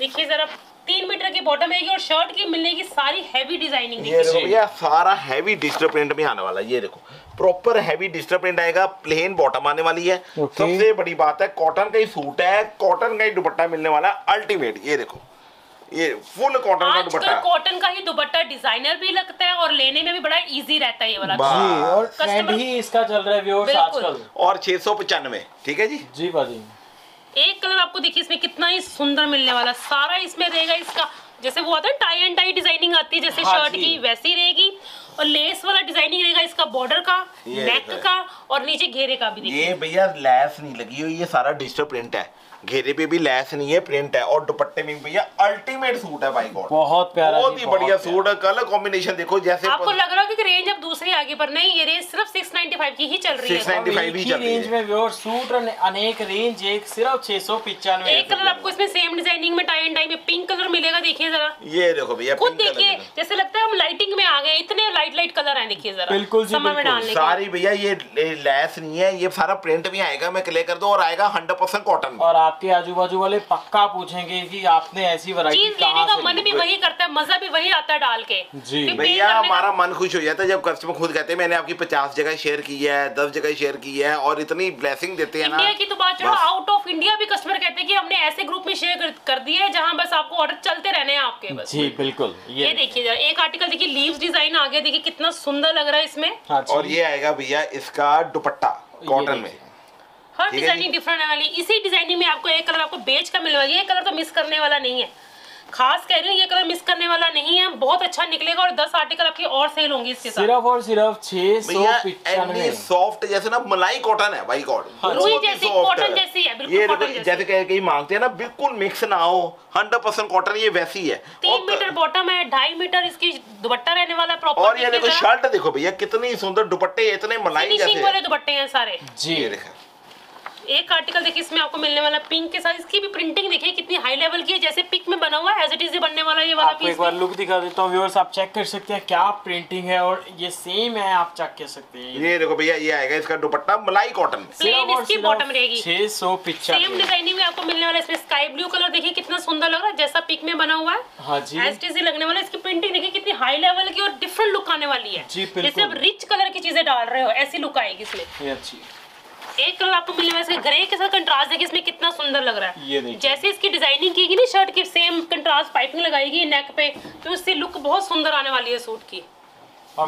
देखिए जरा तीन मीटर की बॉटम रहेगी और शर्ट की मिलने की सारी हैवी डिज़ाइनिंग ये देखो। भैया सारा हैवी डिजिटल प्रिंट में आने वाला है। ये देखो प्रॉपर हैवी डिजिटल प्रिंट आएगा प्लेन बॉटम आने वाली है। Okay. सबसे बड़ी बात है कॉटन का ही सूट है कॉटन का ही दुपट्टा मिलने वाला है अल्टीमेट ये देखो ये फुल कॉटन का दुपट्टा। कॉटन का ही दुपट्टा डिज़ाइनर भी लगता है और लेने में भी बड़ा इजी रहता है ये वाला। जी और ट्रेंड ही इसका चल रहा है व्यूअर्स आजकल। और छह सौ पचानवे ठीक है जी? जी भाजी। एक कलर आपको देखिए इसमें कितना ही सुंदर मिलने वाला है। सारा इसमें रहेगा इसका। जैसे वो आता है टाई एंड टाई डिज़ाइनिंग आती है जैसे हाँ शर्ट की वैसी रहेगी। और लेस वाला डिज़ाइनिंग रहेगा इसका बॉर्डर का नेक का और नीचे घेरे का भी ये भैया लैस नहीं लगी हुई ये सारा डिजिटल प्रिंट है। घेरे पे भी लैस नहीं है प्रिंट है। और दुपट्टे में भैया अल्टीमेट सूट है भाई गॉड बहुत प्यारा बहुत ही बढ़िया सूट है। कलर कॉम्बिनेशन देखो जैसे आपको लग रहा है कि रेंज अब दूसरी आगे पर नहीं ये रेंज सिर्फ़ 695 की ही चल रही है। 695 अब एक ही चल रही रेंज है। में व्यूअर सूट अनेक रेंज एक सिर्फ़ छह सौ पिचानवे एक कलर आपको इसमें सेम डिज़ाइनिंग में टाई एंड टाई में पिंक कलर मिलेगा देखिए जरा। ये देखो भैया खुद देखिए जैसे लगता है हम लाइटिंग में आ गए इतने लाइट लाइट कलर है देखिए जरा। बिल्कुल समर में डालने सारी भैया ये लैस नहीं है ये सारा प्रिंट भी आएगा मैं क्लियर कर दूँ और आएगा हंड्रेड परसेंट कॉटन और आपके आजू बाजू वाले पक्का पूछेंगे कि आपने ऐसी वैरायटी चीज़ लेने का मन भी वही करता है मज़ा भी वही आता है डाल के। जी। भैया हमारा मन खुश हो जाता है जब कस्टमर खुद कहते हैं मैंने आपकी पचास जगह शेयर की है दस जगह शेयर की है और इतनी ब्लेसिंग देते हैं ना। इंडिया की तो बात चलो आउट ऑफ़ इंडिया भी कस्टमर कहते हैं कि हमने ऐसे ग्रुप में शेयर कर, दिए हैं जहाँ बस आपको ऑर्डर चलते रहने हैं आपके बस। जी बिल्कुल ये देखिए जरा एक आर्टिकल देखिए लीव्स डिज़ाइन आ गया देखिए कितना सुंदर लग रहा है इसमें। हाँ और ये आएगा भैया इसका दुपट्टा कॉटन में। हर डिज़ाइनिंग डिफरेंट है वाली। इसी डिज़ाइनिंग में आपको एक कलर आपको बेच का मिलवा ये कलर तो मिस करने वाला नहीं है। खास कह रही हूँ ये कलर मिस करने वाला नहीं है। बहुत अच्छा निकलेगा और 10 आर्टिकल आपके और सेल होंगे इसके साथ। सिर्फ़ और सिर्फ़ छह सौ सॉफ्ट जैसे ना मलाई कॉटन है भाई गॉड हाँ, रुई जैसी, soft जैसी है, बिल्कुल जैसी। कहीं मांगते हैं ना बिल्कुल मिक्स ना हो। हंड्रेड परसेंट कॉटन ये वैसी है। तीन मीटर बॉटम है ढाई मीटर इसकी दुपट्टा रहने वाला प्रॉपर और ये देखो शर्ट देखो भैया कितनी सुंदर दुपट्टे इतने मलाई जैसे वाले दुपट्टे हैं सारे। जी। ये देखो। एक आर्टिकल देखिए इसमें आपको मिलने वाला पिंक के साथ इसकी भी प्रिंटिंग देखिए कितनी हाई लेवल की है जैसे पिक में बना हुआ है एज इट इज़ बनने वाला है ये वाला आपको एक बार लुक दिखा देता हूँ व्यूअर्स आप चेक कर सकते हैं क्या प्रिंटिंग है और ये सेम है आप चेक कर सकते हैं ये। देखो भैया ये आएगा इसका दुपट्टा मलाई कॉटन में प्लेन इसकी बॉटम रहेगी। छह सौ सेम डिज़ाइनिंग में। आपको मिलने वाला है इसमें स्काई ब्लू कलर देखिए कितना सुंदर लग रहा है जैसा पिक में बना हुआ है। हाँ जी। एज टी लगने वाला इसकी प्रिंटिंग देखिए कितनी हाई लेवल की और डिफरेंट लुक आने वाली है। जी, बिल्कुल। जैसे आप रिच कलर की चीज़ें डाल रहे हो ऐसी लुक आएगी इसमें। ये अच्छी। एक कलर आपको मिलने वाला है इसके ग्रे के साथ कंट्रास्ट देखिए इसमें कितना सुंदर लग रहा ये है देखिए। जैसे इसकी डिज़ाइनिंग की गई ना शर्ट की सेम कंट्रास्ट पाइपिंग लगाएगी नेक पे तो उससे लुक बहुत सुंदर आने वाली है सूट की।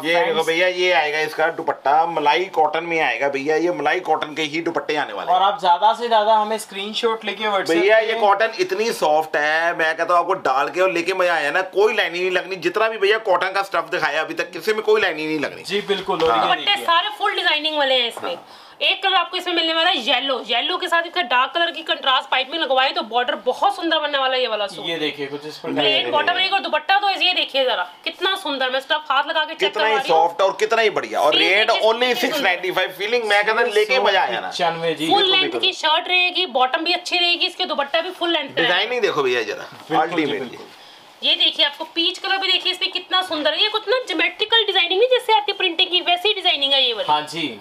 ये देखो भैया ये आएगा इसका दुपट्टा मलाई कॉटन में आएगा भैया ये मलाई कॉटन के ही दुपट्टे आने वाले हैं। और आप ज़्यादा से ज़्यादा हमें स्क्रीनशॉट लेके व्हाट्सएप भैया ये कॉटन इतनी सॉफ्ट है मैं कहता हूँ आपको डाल के और लेके मज़ा आया ना कोई लाइनिंग नहीं लगनी जितना भी भैया कॉटन का स्टफ़ दिखाया अभी तक किसी में कोई लाइनिंग नहीं लगनी। जी बिल्कुल और ये दुपट्टे देखिए सारे फुल डिज़ाइनिंग वाले हैं इसमें। एक कलर आपको इसमें मिलने वाला है येलो येलो के साथ इसका डार्क कलर की कंट्रास्ट पाइपिंग लगवाए तो बॉर्डर बहुत सुंदर बनने वाला है ये वाला सूट ये देखिए कुछ इस पर प्लेन बॉटम रहेगा और दुपट्टा तो ये देखिए जरा कितना सुंदर मैं स्टफ़ हाथ लगा के चेक कितना करवा ही रही हूँ। सॉफ्ट और कितना ही बढ़िया। और रेट ओनली कितनी सिक्स सुंदर। नाइनटी फाइव फीलिंग मैं कहता लेके मज़ा आया ना। पिचानवे जी फुल लेंथ की शर्ट रहेगी बॉटम भी अच्छी रहेगी इसके दुपट्टा भी फुल लेंथ। डिज़ाइनिंग देखो भैया जरा अल्टीमेटली ये देखिए आपको पीच कलर भी देखिए इसमें कितना सुंदर है। ये कुछ ना ज्योमेट्रिकल डिज़ाइनिंग नहीं जैसे आती प्रिंटिंग की वैसी डिज़ाइनिंग है ये वाली। हाँ जी।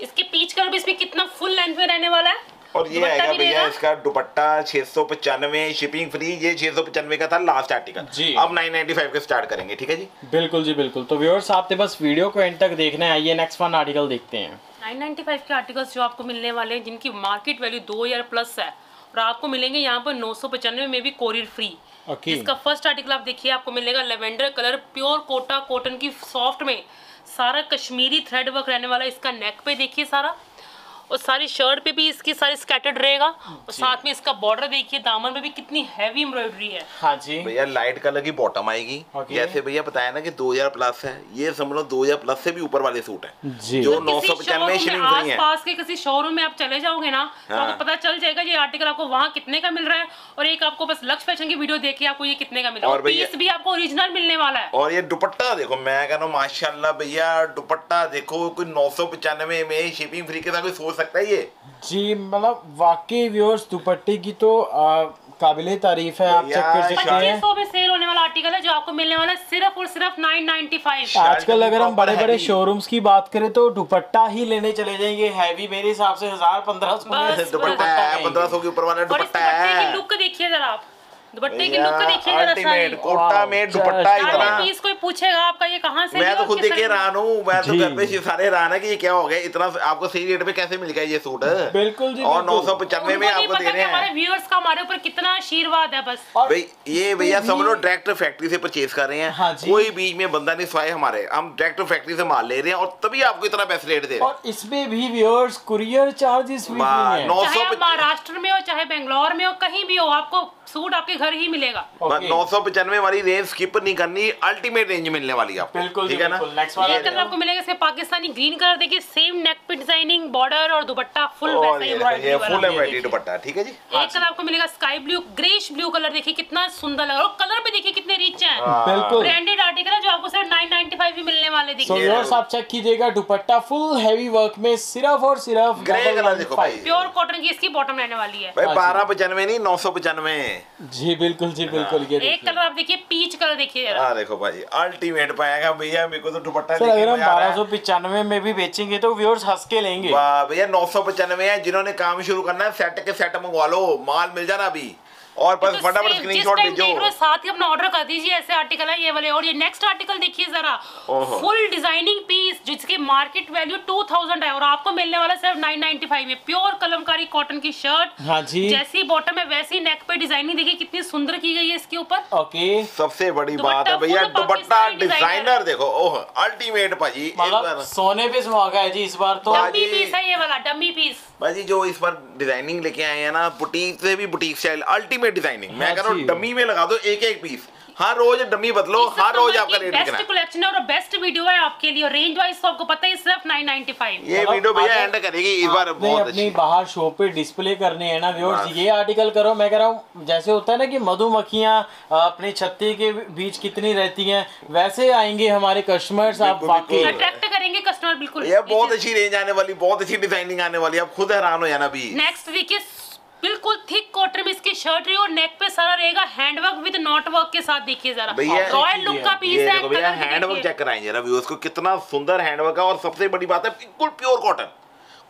इसके पीच कलर भी इसमें कितना फुल लेंथ में रहने वाला है? और ये आएगा भैया इसका दुपट्टा छह सौ पचानवे शिपिंग फ्री ये छह सौ पचानवे का था लास्ट आर्टिकल जी। अब नाइन नाइनटी फाइव के स्टार्ट करेंगे ठीक है जी? बिल्कुल जी बिल्कुल। तो व्यूअर्स आपने बस वीडियो को एंड तक देखना है आइए नेक्स्ट वन आर्टिकल देखते हैं। 995 के आर्टिकल्स जो आपको मिलने वाले हैं जिनकी मार्केट वैल्यू दो हज़ार प्लस है और आपको मिलेंगे यहाँ पर नौ सौ पचानवे में भी कोरियर फ्री ओके इसका फ़र्स्ट आर्टिकल आप देखिए आपको मिलेगा lavender colour pure Kota cotton की सॉफ्ट में। सारा कश्मीरी थ्रेड वर्क रहने वाला इसका नेक पे देखिए सारा। और सारी शर्ट पे भी इसकी सारी स्कैटर्ड रहेगा। और साथ में इसका बॉर्डर देखिए दामन पे भी कितनी हैवी एम्ब्रॉयडरी है। हाँ जी। भैया लाइट कलर की बॉटम आएगी। जैसे भैया बताया ना कि 2000 प्लस है ये समझ लो 2000 प्लस से भी ऊपर वाले सूट है। जी। जो तो किसी 995 showroom में शिपिंग फ्री है। आसपास के किसी शोरूम में आप चले जाओगे ना तो हाँ। आपको पता चल जाएगा ये आर्टिकल आपको वहाँ कितने का मिल रहा है और एक आपको बस लक्ष्य फ़ैशन की वीडियो देखिए आपको ये कितने का मिल। रहा है और पीस भी आपको ओरिजिनल मिलने वाला है। और ये दुपट्टा देखो मैं कह रहा हूँ माशाल्लाह भैया दुपट्टा देखो कोई नौ सौ पचानवे में शिपिंग फ्री के साथ कोई सोच सकता है ये? जी मतलब वाकई व्यूअर्स दुपट्टे की तो काबिल तारीफ़ है आप चेक कर सकते हैं। में सेल होने वाला आर्टिकल है जो आपको मिलने वाला है सिर्फ़ और सिर्फ़ नाइन नाइनटी फाइव आजकल अगर हम बड़े बड़े। शोरूम्स की बात करें तो दुपट्टा ही लेने चले जाएँगे। हैवी मेरे हिसाब से हज़ार पंद्रह सौ दुपट्टा है पंद्रह सौ के ऊपर वाला दुपट्टा है। लुक देखिए जरा आप। दुपट्टे की लुक देखिए जरा अल्टीमेट सारी। कोटा में दुपट्टा इतना। पीस कोई पूछेगा आपका ये कहाँ से मैं तो खुद देख के हैरान हूँ मैं तो घर पे सारे हैरान है कि ये क्या हो गया? इतना आपको सही रेट पे कैसे मिल गया ये सूट बिल्कुल जी, और नौ सौ पचानवे में आपको दे रहे कि हमारे हैं। व्यूअर्स का हमारे ऊपर कितना आशीर्वाद है बस। भाई ये भैया इसमें समझ लो डायरेक्ट फैक्ट्री से परचेज कर रहे हैं। हाँ कोई बीच में बंदा नहीं स्वाए हमारे। हम डायरेक्ट फैक्ट्री से माल ले रहे हैं और तभी आपको इतना बेस्ट रेट दे रहे हैं। और इसमें भी व्यूअर्स कुरियर चार्जेस भी हैं। नौ- सौ महाराष्ट्र में हो चाहे बेंगलोर में हो कहीं भी हो आपको सूट आपके घर ही मिलेगा। नौ सौ पचानवे वाली रेंज स्किप नहीं करनी अल्टीमेट रेंज मिलने वाली है आपको। बिल्कुल ठीक है ना? ये कलर आपको मिलेगा इसमें पाकिस्तानी ग्रीन कलर देखिए सेम नेक पे डिज़ाइनिंग बॉर्डर और दुपट्टा फुल एम्ब्रॉयडरी दुपट्टा ठीक है जी? एक कलर आपको मिलेगा sky blue greyish blue colour देखिए कितना सुंदर लग रहा है। कलर भी देखिए कितने रिच हैं। हाँ। बिल्कुल। ब्रांडेड आर्टिकल है जो आपको सिर्फ़ 995 भी मिलने वाले देखिए। आप चेक कीजिएगा दुपट्टा फुल हैवी वर्क में सिर्फ़ और सिर्फ़ ग्रे कलर देखो भाई। प्योर कॉटन की इसकी बॉटम रहने वाली है। भाई हाँ बारह पचानवे नहीं नौ सौ पचानवे। जी बिल्कुल जी बिल्कुल ये एक कलर आप देखिए पीच कलर देखिए हाँ देखो भाई अल्टीमेट पाएगा भैया मेरे को तो दुपट्टा सर अगर हम आ रहा बारह सौ पिचानवे में भी बेचेंगे तो व्यूअर्स हंस के लेंगे। भैया नौ सौ पचानवे है जिन्होंने काम शुरू करना है सेट के सेट मंगवा लो माल मिल जाना अभी। और बस तो फटाफट रहे हो, भेजो साथ ही अपना ऑर्डर कर दीजिए ऐसे आर्टिकल है ये वाले और ये नेक्स्ट आर्टिकल देखिए जरा। फुल डिज़ाइनिंग पीस जिसकी मार्केट वैल्यू 2000 है और आपको मिलने वाला सिर्फ़ 995 में प्योर कलमकारी कॉटन की शर्ट हाँ जी। जैसी बॉटम है वैसी नेक पे डिज़ाइनिंग देखिए कितनी सुंदर की गई है इसके ऊपर। ओके। सबसे बड़ी बात है भैया दुपट्टा डिज़ाइनर देखो ओह अल्टीमेट भाजी मतलब सोने पे सुहागा है जी इस बार तो। हाँ डमी पीस है ये वाला डमी पीस भाजी जो इस बार डिज़ाइनिंग लेके आए हैं ना बुटीक से भी बुटीक स्टाइल अल्टीमेट डिज़ाइनिंग मैं हाँ कह रहा हूँ डमी में लगा दो एक एक पीस हर रोज डमी बदलो हर रोज आपका रेट बेस्ट है कलेक्शन और बेस्ट वीडियो है आपके लिए। और रेंज वाइज तो आपको पता है सिर्फ़ 995 ये मतलब वीडियो भैया एंड करेगी इस बार बहुत अपनी अच्छी। बाहर शॉप पे डिस्प्ले करने हैं ना व्यूअर्स ये आर्टिकल करो मैं कह रहा हूँ जैसे होता है ना कि मधुमक्खियाँ अपने छत्ती के बीच कितनी रहती हैं वैसे आएँगे हमारे कस्टमर्स आप वाकई अट्रैक्ट करेंगे कस्टमर बिल्कुल। ये बहुत अच्छी रेंज आने वाली बहुत अच्छी डिज़ाइनिंग आने वाली आप खुद हैरान हो जाना भी नेक्स्ट देखिए बिल्कुल थिक कॉटन में इसकी शर्ट रही और नेक पे सारा रहेगा हैंडवर्क विद नॉट वर्क के साथ देखिए जरा। रॉयल लुक का पीस है भैया हैंडवर्क चेक कराएँ जरा व्यूअर्स को कितना सुंदर हैंडवर्क है और सबसे बड़ी बात है बिल्कुल प्योर कॉटन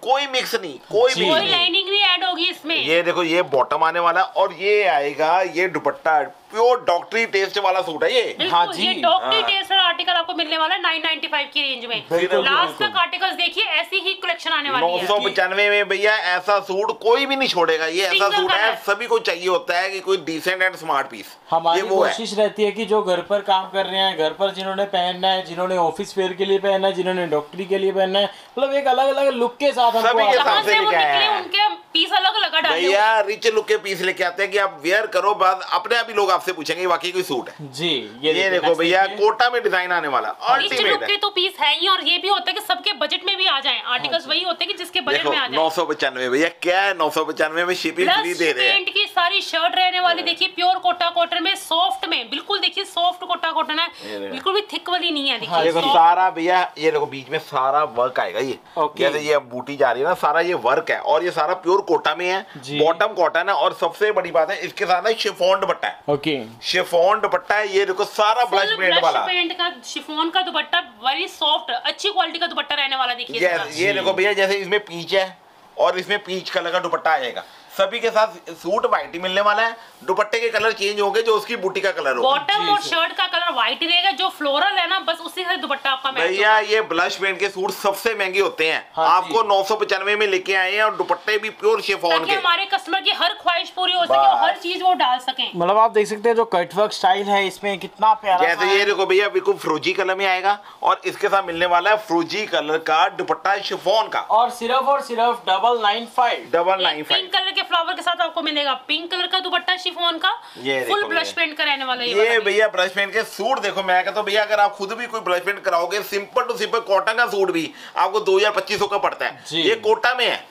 कोई मिक्स नहीं कोई भी कोई लाइनिंग नहीं ऐड होगी इसमें। ये देखो ये बॉटम आने वाला और ये आएगा ये दुपट्टा प्योर डॉक्टरी टेस्ट वाला सूट है ये। हाँ जी, डॉक्टरी हाँ। टेस्ट आर्टिकल आपको मिलने वाला है 995 की रेंज में। लास्ट तक आर्टिकल्स देखिए ऐसी ही कलेक्शन आने वाली नौ है सौ पचानवे में भैया ऐसा सूट कोई भी नहीं छोड़ेगा। ये ऐसा सूट है सभी को चाहिए होता है कि कोई डिसेंट एंड स्मार्ट पीस हमारी कोशिश रहती है की जो घर पर काम कर रहे हैं घर पर जिन्होंने पहनना है जिन्होंने ऑफ़िस वेयर के लिए पहनना है जिन्होंने डॉक्टरी के लिए पहनना है मतलब एक अलग अलग लुक के साथ सभी के साथ से। उनके पीस अलग अलग भैया रिच लुक के पीस लेके आते हैं कि आप वेयर करो बाद अपने आप ही लोग आपसे पूछेंगे वाकई कोई सूट है। जी ये देखिए, देखो भैया कोटा में डिज़ाइन आने वाला अल्टीमेट के है। तो पीस है ही और ये भी होता है कि सबके बजट में भी आ जाए। आर्टिकल्स वही होते हैं कि जिसके बजट में आ नौ सौ पचानवे भैया क्या है नौ सौ पचानवे में शिपिंग फ्री दे रहे हैं? की सारी शर्ट रहने वाली देखिए प्योर कोटा कॉटन में सॉफ्ट में बिल्कुल देखिए सॉफ्ट कोटा कॉटन है। बिल्कुल भी थिक वाली नहीं है हाँ, देखिए देखो सारा भैया ये देखो बीच में सारा वर्क आएगा ये। जैसे ये बूटी जा रही है ना सारा ये वर्क है और ये सारा प्योर कोटा में है। बॉटम कॉटन है और सबसे बड़ी बात है इसके साथ ना शिफॉन दुपट्टा है। ओके शिफॉन दुपट्टा है ये देखो सारा ब्लश पेंट प्रिंट वाला। पेंट का शिफोन का दुपट्टा वेरी सॉफ्ट अच्छी क्वालिटी का दुपट्टा रहने वाला देखिए ये ये देखो भैया जैसे इसमें पीच है और इसमें पीच कलर का दुपट्टा आएगा। सभी के साथ सूट व्हाइट ही मिलने वाला है। दुपट्टे के कलर चेंज होंगे जो उसकी बूटी का कलर होगा। बॉटम और शर्ट का कलर व्हाइट ही रहेगा जो फ्लोरल है ना बस उसी से दुपट्टा आपका भैया ये ब्लश पेंट के सूट सबसे महँगे होते हैं। हाँ आपको नौ सौ पचानवे में लेके आए हैं और दुपट्टे भी प्योर शिफॉन के। हमारे कस्टमर की हर ख्वाहिश पूरी हो सके हर चीज़ वो डाल सके। मतलब आप देख सकते हैं जो कटवर्क स्टाइल है इसमें कितना प्यारा जैसे ये देखो भैया बिल्कुल फ्रोजी कलर में आएगा और इसके साथ मिलने वाला है फ्रोजी कलर का दुपट्टा शिफोन का। और सिर्फ़ और सिर्फ़ double nine five double nine five colour के फ्लावर के साथ आपको मिलेगा पिंक कलर का दुपट्टा शिफॉन का फुल देखो ब्लश भैया। पेंट का रहने वाला ये। भैया ब्रश पेंट के सूट देखो मैं कहता हूँ भैया अगर आप खुद भी कोई ब्रश पेंट कराओगे सिंपल टू सिंपल कॉटन का सूट भी आपको दो हज़ार पच्चीस सौ का पड़ता है। ये कोटा में है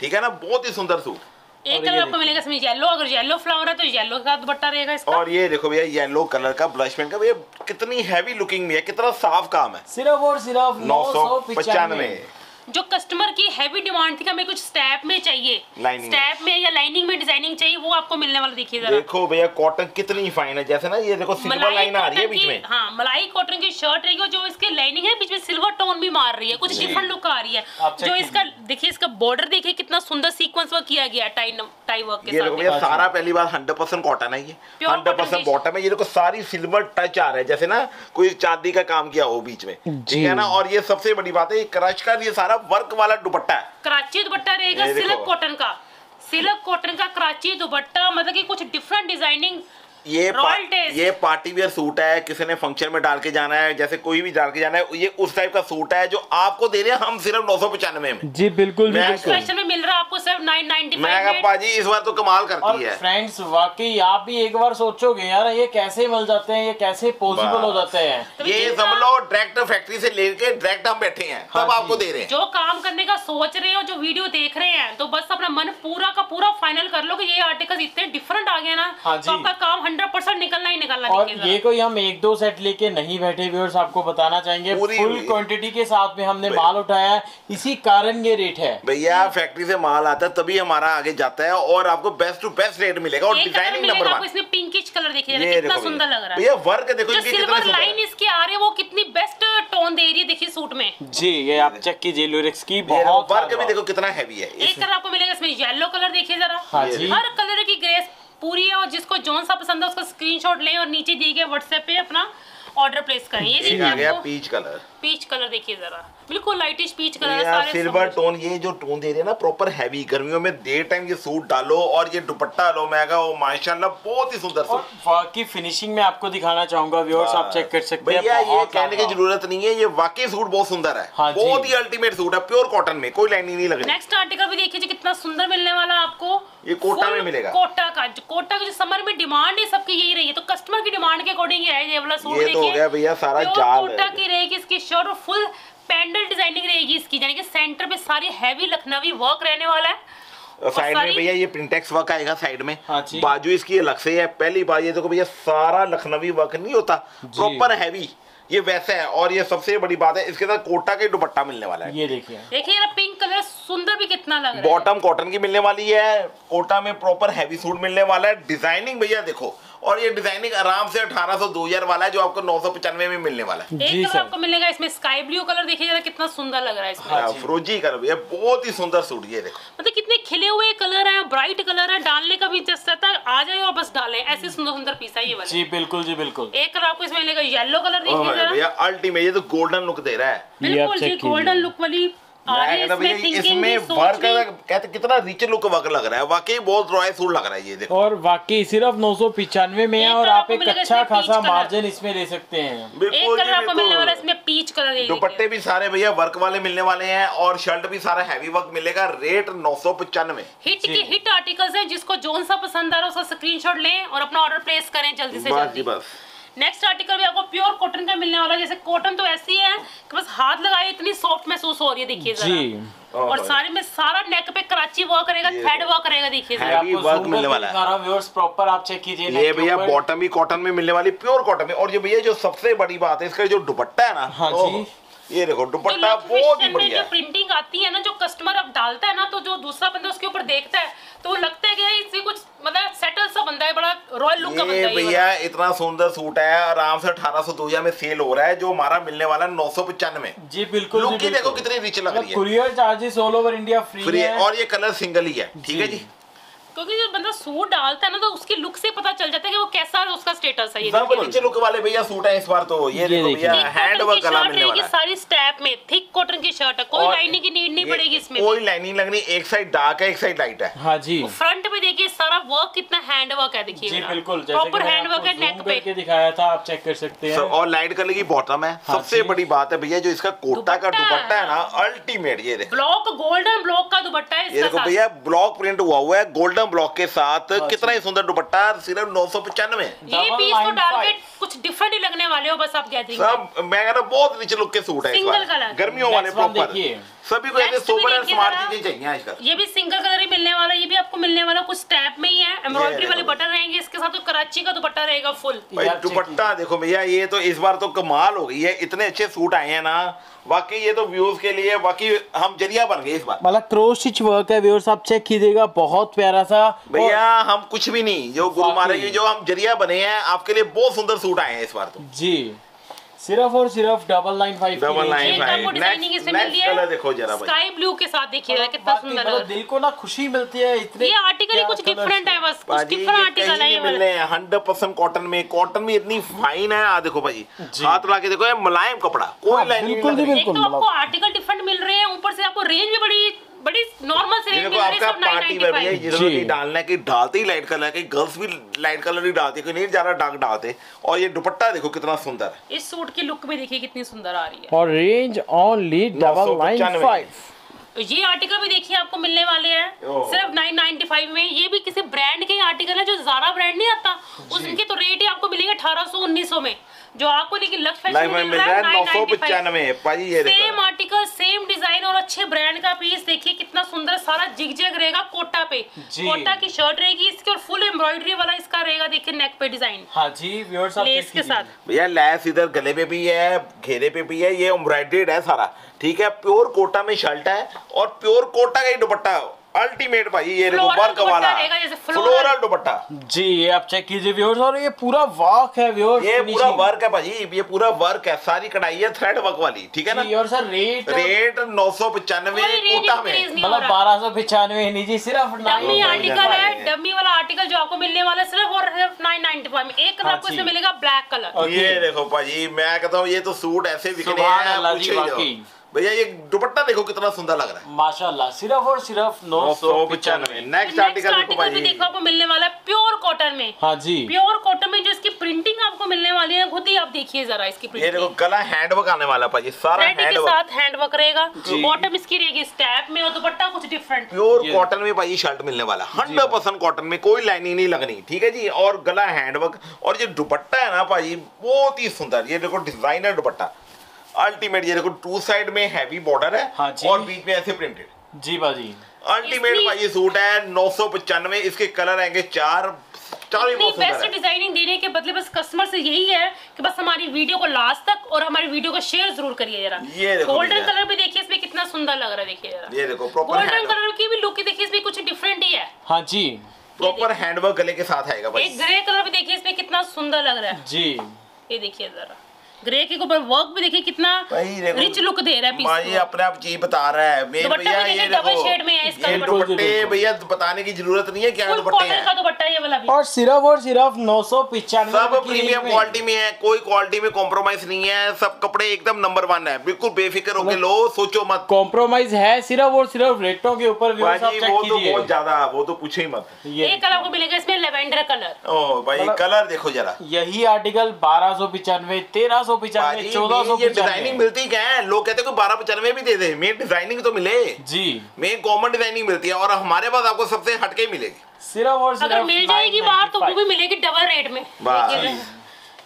ठीक है ना? बहुत ही सुंदर सूट एक कलर आपको मिलेगा इसमें येलो अगर येलो फ्लावर है तो येलो का दुपट्टा रहेगा इसका। और ये देखो भैया येलो कलर का ब्लश पेंट का भैया कितनी हैवी लुकिंग में है कितना साफ़ काम है। सिर्फ़ और सिर्फ़ नौ सौ पचानवे। जो कस्टमर की हैवी डिमांड थी कि हमें कुछ स्टैप में चाहिए। स्टैप में। या लाइनिंग में डिज़ाइनिंग चाहिए वो आपको मिलने वाला देखिए जरा। देखो भैया कॉटन कितनी फाइन है। जैसे ना ये देखो सिल्वर लाइन आ रही है बीच में। हाँ मलाई कॉटन की शर्ट रहेगी और जो इसकी लाइनिंग है बीच में सिल्वर टोन भी मार रही है। कुछ डिफरेंट लुक आ रही है। जो इसका देखिए इसका बॉर्डर देखिए कितना सुंदर सीक्वेंस वर्क किया गया टाई टाई वर्क के ये देखो साथ। भैया सारा पहली बार हंड्रेड परसेंट कॉटन है ये। हंड्रेड परसेंट बॉटम है। ये देखो सारी सिल्वर टच आ रहा है। जैसे ना कोई चांदी का काम किया हो बीच में। ठीक है ना? और ये सबसे बड़ी बात है ये क्रश का ये सारा वर्क वाला दुपट्टा है। कराची दुपट्टा रहेगा सिल्क कॉटन का। सिल्क कॉटन का कराची दुपट्टा मतलब कि कुछ डिफरेंट डिज़ाइनिंग ये पा, ये पार्टी वेयर सूट है किसी ने फ़ंक्शन में डाल के जाना है जैसे कोई भी डाल के जाना है ये उस टाइप का सूट है जो आपको दे रहे हैं हम सिर्फ़ नौ सौ पचानवे में। जी बिल्कुल मैं बिल्कुल। स्पेशल में मिल रहा है आपको सिर्फ़ नाइन नाइनटी मैं कहा पाजी इस बार तो कमाल और करती है। फ्रेंड्स वाकई आप भी एक बार सोचोगे यार ये कैसे मिल जाते हैं ये कैसे पॉसिबल हो जाते हैं। तो ये समझ लो डायरेक्ट फैक्ट्री से लेके डायरेक्ट हम बैठे हैं हाँ तब आपको दे रहे हैं। जो काम करने का सोच रहे हो जो वीडियो देख रहे हैं तो बस अपना मन पूरा का पूरा फाइनल कर लो कि ये आर्टिकल इतने डिफरेंट आ गए ना हाँ तो आपका काम हंड्रेड परसेंट निकलना ही निकलना और ये कोई हम एक दो सेट लेके नहीं बैठे व्यूअर्स आपको बताना चाहेंगे फुल क्वांटिटी के साथ में हमने माल उठाया है। इसी कारण ये रेट है। भैया फैक्ट्री से माल आता है तभी हमारा आगे जाता है और आपको बेस्ट टू बेस्ट रेट मिलेगा और डिज़ाइनिंग नंबर वन इसमें पिंकिश कलर देखिए कितना सुंदर लग रहा है। भैया वर्क देखो जो सिल्वर लाइन है। इसके आ रही है वो कितनी बेस्ट टोन दे रही है देखिए सूट में। जी ये आप चेक कीजिए लुरिक्स की बहुत वर्क भी देखो कितना हैवी है। एक कलर आपको मिलेगा इसमें येलो कलर देखिए जरा। हाँ हर कलर की ग्रेस पूरी है और जिसको जोन सा पसंद है उसको स्क्रीनशॉट लें और नीचे दिए गए व्हाट्सएप पे अपना ऑर्डर प्लेस करें। ये देखिए पीच कलर पीच कलर देखिए जरा। बिल्कुल लाइटिश पीच कलर है सारे सिल्वर टोन ये जो टोन दे रहे हैं ना प्रॉपर हैवी गर्मियों में देर टाइम ये सूट डालो और ये दुपट्टा लो मैं कहा वो माशाल्लाह बहुत ही सुंदर वाकई फिनिशिंग में आपको दिखाना चाहूँगा व्यूअर्स आप चेक कर सकते हैं भैया ये कहने की ज़रूरत नहीं है ये वाकई सूट बहुत सुंदर है। हाँ बहुत ही अल्टीमेट सूट है प्योर कॉटन में कोई लाइनिंग नहीं लग रही। नेक्स्ट आर्टिकल भी देखिए कितना सुंदर मिलने वाला आपको। ये कोटा में मिलेगा। कोटा का जो कोटा की जो समर में डिमांड है सबकी यही रही है। तो कस्टमर की डिमांड के अकॉर्डिंग है ये वाला सूट ये तो हो गया भैया सारा जाल कोटा की रहेगी इसकी शर्ट और फुल पैंडल डिज़ाइनिंग रहेगी इसकी यानी कि सेंटर पे सारी हैवी लखनवी वर्क रहने वाला है। साइड में भैया ये प्रिंटेक्स वर्क आएगा साइड में। हाँ बाजू इसकी अलग से है। पहली बार ये देखो भैया सारा लखनवी वर्क नहीं होता। प्रॉपर हैवी ये वैसा है। और ये सबसे बड़ी बात है इसके साथ कोटा के दुपट्टा मिलने वाला है। ये देखिए। देखिए ये पिंक कलर सुंदर भी कितना लग रहा है। बॉटम कॉटन की मिलने वाली है। कोटा में प्रॉपर हैवी सूट मिलने वाला है। डिज़ाइनिंग भैया देखो। और ये डिज़ाइनिंग आराम से 1800 2000 वाला है जो आपको नौ सौ पचानवे में मिलने वाला है। एक जी कलर सर। आपको मिलेगा इसमें स्काई ब्लू कलर देखिए जरा कितना सुंदर लग रहा है इसमें। हाँ। फरोजी कर बहुत ही सुंदर सूट ये देखो। मतलब कितने खिले हुए कलर है ब्राइट कलर है डालने का भी जस्ट रहता है आ जाए और बस डाले ऐसे सुंदर सुंदर पीस है ये वाले। जी बिल्कुल जी बिल्कुल। एक कलर आपको इसमें मिलेगा येलो कलर देखिए जरा। भैया अल्टीमेट ये तो गोल्डन लुक दे रहा है। बिल्कुल जी गोल्डन लुक वाली इसमें वर्क कहते कितना रिच लुक वर्क लग रहा है। वाकई बहुत रॉयल सूट लग रहा है ये देखो। और वाकई सिर्फ़ नौ सौ पिचानवे में है और आप एक अच्छा खासा मार्जिन इसमें ले सकते हैं। बिल्कुल है इसमें पीच कलर ये दुपट्टे भी सारे भैया वर्क वाले मिलने वाले हैं और शर्ट भी सारा हैवी वर्क मिलेगा। रेट नौ सौ पचानवे। हिट के हिट आर्टिकल्स हैं जिसको जोन सा पसंद आ रहा है उसका स्क्रीनशॉट लें और अपना ऑर्डर प्लेस करें जल्दी से जल्दी। बस। नेक्स्ट आर्टिकल भी आपको प्योर कॉटन का मिलने वाला है जैसे कॉटन तो ऐसी है कि बस हाथ लगाए इतनी सॉफ्ट महसूस हो रही है देखिए जी जरा और सारे में सारा नेक पे कराची वर्क रहेगा थ्रेड वर्क रहेगा देखिए है। जरा आपको work मिलने वाला है। व्यूअर्स प्रॉपर आप चेक कीजिए ये भैया बॉटम ही कॉटन में मिलने वाली प्योर कॉटन में और ये भैया जो सबसे बड़ी बात है इसका जो दुपट्टा है ना हाँ जी। ये देखो जो दुपट्टा लुक बहुत ही बढ़िया जो है। प्रिंटिंग आती है ना जो कस्टमर अब डालता है ना तो जो दूसरा बंदा उसके ऊपर देखता है तो वो लगता है कि यार इससे कुछ मतलब सेटल सा बंदा है बड़ा रॉयल लुक का बंदा है ये भैया इतना सुंदर सूट है आराम से अठारह सौ दो में सेल हो रहा है जो हमारा मिलने वाला है नौ सौ पचानवे जी बिल्कुल लुक जी ही देखो कितनी रिच लग रही है। Courier charges all over India free है। और ये कलर सिंगल ही है ठीक है जी। जी क्योंकि जब बंदा सूट डालता है ना तो उसकी लुक से पता चल जाता है कि वो कैसा है उसका स्टेटस है ये। सब नीचे लुक वाले भैया सूट है इस बार तो। ये देखो भैया हैंड वर्क शर्ट मिलने वाला है। सारी स्टैप में थिक कॉटन की शर्ट है। कोई लाइनिंग की नीड नहीं पड़ेगी इसमें। कोई लाइनिंग लगनी एक साइड डार्क है एक साइड लाइट है। हाँ जी। फ्रंट पे देखिए सारा वर्क कितना हैंड वर्क है देखिए। जी बिल्कुल जैसे प्रॉपर हैंड वर्क है नेक पे। दिखाया था आप चेक कर सकते हैं। और लाइट कलर की बॉटम है। हाँ सबसे बड़ी बात है भैया जो इसका कोटा का दुपट्टा। है ना अल्टीमेट ये देखो। ब्लॉक गोल्डन ब्लॉक का दुपट्टा है ये इसका देखो भैया ब्लॉक प्रिंट हुआ हुआ है गोल्डन ब्लॉक के साथ। हाँ कितना ही सुंदर दुपट्टा सिर्फ़ नौ सौ पचानवे। ये पीस तो nine डाल के five. कुछ डिफरेंट ही लगने वाले हो बस आप गैदरिंग सब मैं कह रहा बहुत रिच लुक के सूट है बार। color. गर्मियों वाले प्रॉपर सभी को ऐसे सोबर एंड स्मार्ट चीज़ें चाहिए आजकल। ये भी सिंगल कलर ही मिलने वाला ये भी आपको मिलने वाला कुछ स्टैप में ही है। एम्ब्रॉयडरी वाले बटन रहेंगे इसके साथ तो कराची का दुपट्टा रहेगा फुल भाई दुपट्टा देखो भैया ये तो इस बार तो कमाल हो गई है। इतने अच्छे सूट आए हैं ना। बाकी ये तो व्यूज़ के लिए बाकी हम ज़रिया बन गए इस बार। मतलब क्रोस स्टिच वर्क है व्यूअर्स आप चेक कीजिएगा बहुत प्यारा सा। भैया हम कुछ भी नहीं जो गुरु। महाराज जो हम ज़रिया बने हैं आपके लिए बहुत सुंदर सूट आए हैं इस बार तो। जी। सिर्फ़ और सिर्फ़ डबल नाइन फाइव है। color देखो जरा स्काई ब्लू के साथ देखिएगा कितना सुंदर है। दिल को ना खुशी मिलती है इतने ये आर्टिकल ही कुछ डिफरेंट है बस कुछ डिफरेंट आर्टिकल है कहीं ये भी मिल वाला रहे हैं हंड्रेड परसेंट कॉटन में। कॉटन में इतनी फाइन है आ देखो भाई हाथ ला के देखो ये मुलायम कपड़ा। कोई हाँ, लाइनिंग बिल्कुल रही। एक तो बिल्कुल, आपको आर्टिकल डिफरेंट मिल रहे हैं ऊपर से आपको रेंज भी बड़ी बड़ी नॉर्मल से रेंज है आपका सब पार्टी वेयर भैया 995 जिन्होंने जी। नहीं डालना है कि डालते ही लाइट कलर है कि गर्ल्स भी लाइट कलर ही डालती है कोई नहीं ज़्यादा डार्क डालते। और ये दुपट्टा देखो कितना सुंदर है। इस सूट की लुक भी देखिए कितनी सुंदर आ रही है। और range only double nine 995 five ये आर्टिकल भी देखिए आपको मिलने वाले हैं। सिर्फ़ 995 में। ये भी किसी ब्रांड के आर्टिकल है जो जारा ब्रांड नहीं आता। उसके तो रेट ही आपको मिलेंगे 1800 1900 में। जो आपको लेकिन लक्स फ़ैशन में में मिल मिल रहा रहा है है नौ सौ पचानवे पाजी ये सेम आर्टिकल सेम डिज़ाइन और अच्छे ब्रांड का पीस देखिए कितना सुंदर सारा जिग जग रहेगा कोटा पे। कोटा की शर्ट रहेगी इसके और फुल एम्ब्रॉयडरी वाला इसका रहेगा देखिए नेक पे डिज़ाइन हाँ जी व्यूअर्स लेस के साथ। भैया लैस इधर गले पे भी है घेरे पे भी है ये एम्ब्रॉयडेड है सारा। ठीक है प्योर कोटा में शर्ट है और प्योर कोटा का ही दुपट्टा अल्टीमेट भाई ये वर्क वाला। रहेगा, जैसे floral। फ्लोरल दुपट्टा। जी ये आप चेक कीजिए व्यूअर्स और ये पूरा वर्क है व्यूअर्स ये पूरा वर्क है भाई ये पूरा वर्क है सारी कढ़ाई है थ्रेड वर्क वाली ठीक है ना? और सर रेट रेट नौ सौ पचानवे कोटा में। हो मतलब रहा। बारह सौ पिचानवे नहीं जी सिर्फ़ डमी 995 आर्टिकल है। डमी वाला आर्टिकल जो आपको मिलने वाला है सिर्फ़ और सिर्फ़ 995 में। एक कलर हाँ आपको इसमें मिलेगा ब्लैक कलर ये देखो भाजी मैं कहता हूँ ये तो सूट ऐसे बिकने सुभान हैं ही। भैया ये दुपट्टा देखो कितना सुंदर लग रहा है। माशाल्लाह सिर्फ़ और सिर्फ़ नौ सौ पिचानवे। नेक्स्ट नेक्स्ट आर्टिकल देखो भी भाई। देखो आपको मिलने वाला है प्योर कॉटन में। हाँ जी। प्योर कॉटन में जो इसकी प्रिंटिंग आपको मिलने वाली है खुद ही आप देखिए जरा इसकी ये देखो गला हैंडवर्क आने वाला भाजी सारा के हैंडवर्क साथ हैंड वर्क रहेगा बॉटम इसकी रहेगी स्टैप में और दुपट्टा कुछ डिफरेंट प्योर कॉटन में भाई शर्ट मिलने वाला हंड्रेड परसेंट कॉटन में कोई लाइनिंग नहीं लगनी ठीक है जी? और गला हैंडवर्क और ये दुपट्टा है ना भाई बहुत ही सुंदर। ये देखो डिज़ाइनर दुपट्टा। अल्टीमेट ये देखो टू साइड में हैवी बॉर्डर है हाँ और बीच में ऐसे प्रिंटेड जी बाजी। अल्टीमेट भाई ये सूट है नौ सौ पचानवे इसके कलर आएँगे चार ही बेस्ट डिज़ाइनिंग देने के बदले बस कस्टमर से यही है कि बस हमारी वीडियो को लास्ट तक और हमारी वीडियो को शेयर ज़रूर करिए जरा। गोल्डन कलर भी देखिए इसमें कितना सुंदर लग रहा है देखिए जरा। ये देखो प्रॉपर गोल्डन कलर की भी लुक देखिए इसमें कुछ डिफरेंट ही है। हाँ जी। प्रॉपर हैंडवर्क गले के साथ आएगा एक ग्रे कलर भी देखिए इसमें कितना सुंदर लग रहा है। जी। ये देखिए जरा। ग्रे के ऊपर वर्क भी देखिए कितना रिच लुक दे रहा है पीस माँ ये अपने आप चीज़ बता रहा है मेरे भैया ये double shade में है इसका ये दुपट्टे। भैया बताने की ज़रूरत नहीं है क्या दुपट्टे कॉटन का हैं दुपट्टा ये वाला भी। और सिर्फ़ और सिर्फ़ नौ सौ पिचानवे सब प्रीमियम क्वालिटी में। है कोई क्वालिटी में कॉम्प्रोमाइज नहीं है सब कपड़े एकदम नंबर वन है बिल्कुल बेफिक्र होके लो सोचो मत। कॉम्प्रोमाइज है सिर्फ़ और सिर्फ़ रेटों के ऊपर वो तो बहुत ज़्यादा वो तो पूछो ही मत। ये कलर आपको मिलेगा इसमें लेवेंडर कलर ओ भाई मतलब- कलर देखो जरा। यही आर्टिकल बारह सौ पिचानवे तेरह सौ पिचानवे भाजी चौदह सौ डिज़ाइनिंग मिलती क्या है? लोग कहते हैं बारह पचानवे भी दे दे। मेन डिज़ाइनिंग तो मिले। जी। मेन कॉमन डिज़ाइनिंग मिलती है और हमारे पास आपको सबसे हटके मिलेगी। सिर्फ़ और सिर्फ़ अगर मिल जाएगी बाहर तो वो भी मिलेगी डबल रेट में।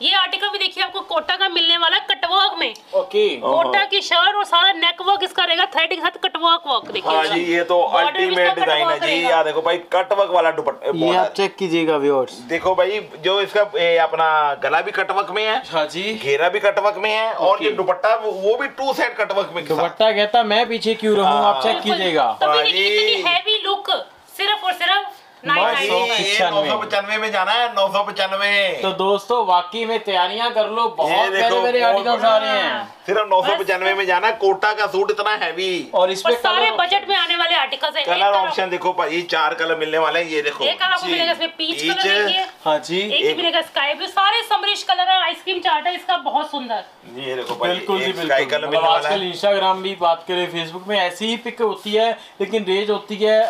ये आर्टिकल भी देखिए आपको कोटा का मिलने वाला है कटवर्क में ओके कोटा की शर्ट और सारा नेक वर्क इसका रहेगा थ्रेड के साथ कटवर्क वर्क देखिए। हाँ जी ये तो अल्टीमेट डिज़ाइन है जी। यार देखो भाई कटवर्क वाला दुपट्टा ये आप चेक कीजिएगा व्यूअर्स देखो भाई जो इसका ए, अपना गला भी कटवर्क में है हाँ जी। घेरा भी कटवर्क में है और ये दुपट्टा वो भी टू साइड कटवर्क में दुपट्टा कहता मैं पीछे क्यों रहूँ? आप चेक कीजिएगा। देखिए इतनी हैवी लुक सिर्फ़ और सिर्फ़ भाई, 995 ये नौ सौ पचानवे में जाना है नौ सौ पचानवे। तो दोस्तों वाकई में तैयारियाँ कर लो बहुत ये प्यारे प्यारे आर्टिकल्स आ रहे हैं। सिर्फ़ नौ सौ पचानवे में जाना है कोटा का सूट इतना हैवी और इस और पे सारे बजट में आने वाले आर्टिकल्स है एक कलर ऑप्शन देखो भाई चार कलर मिलने वाले हैं ये देखो। एक कलर आपको मिलेगा इसमें पीच कलर हाँ जी। एक मिलेगा स्काई ब्लू सारे समरिश कलर है आइसक्रीम चार्ट है इसका बहुत सुंदर। ये देखो बिल्कुल जी बिल्कुल। कलर मतलब आजकल इंस्टाग्राम भी बात करें फेसबुक में ऐसी ही पिक होती है लेकिन रेंज होती है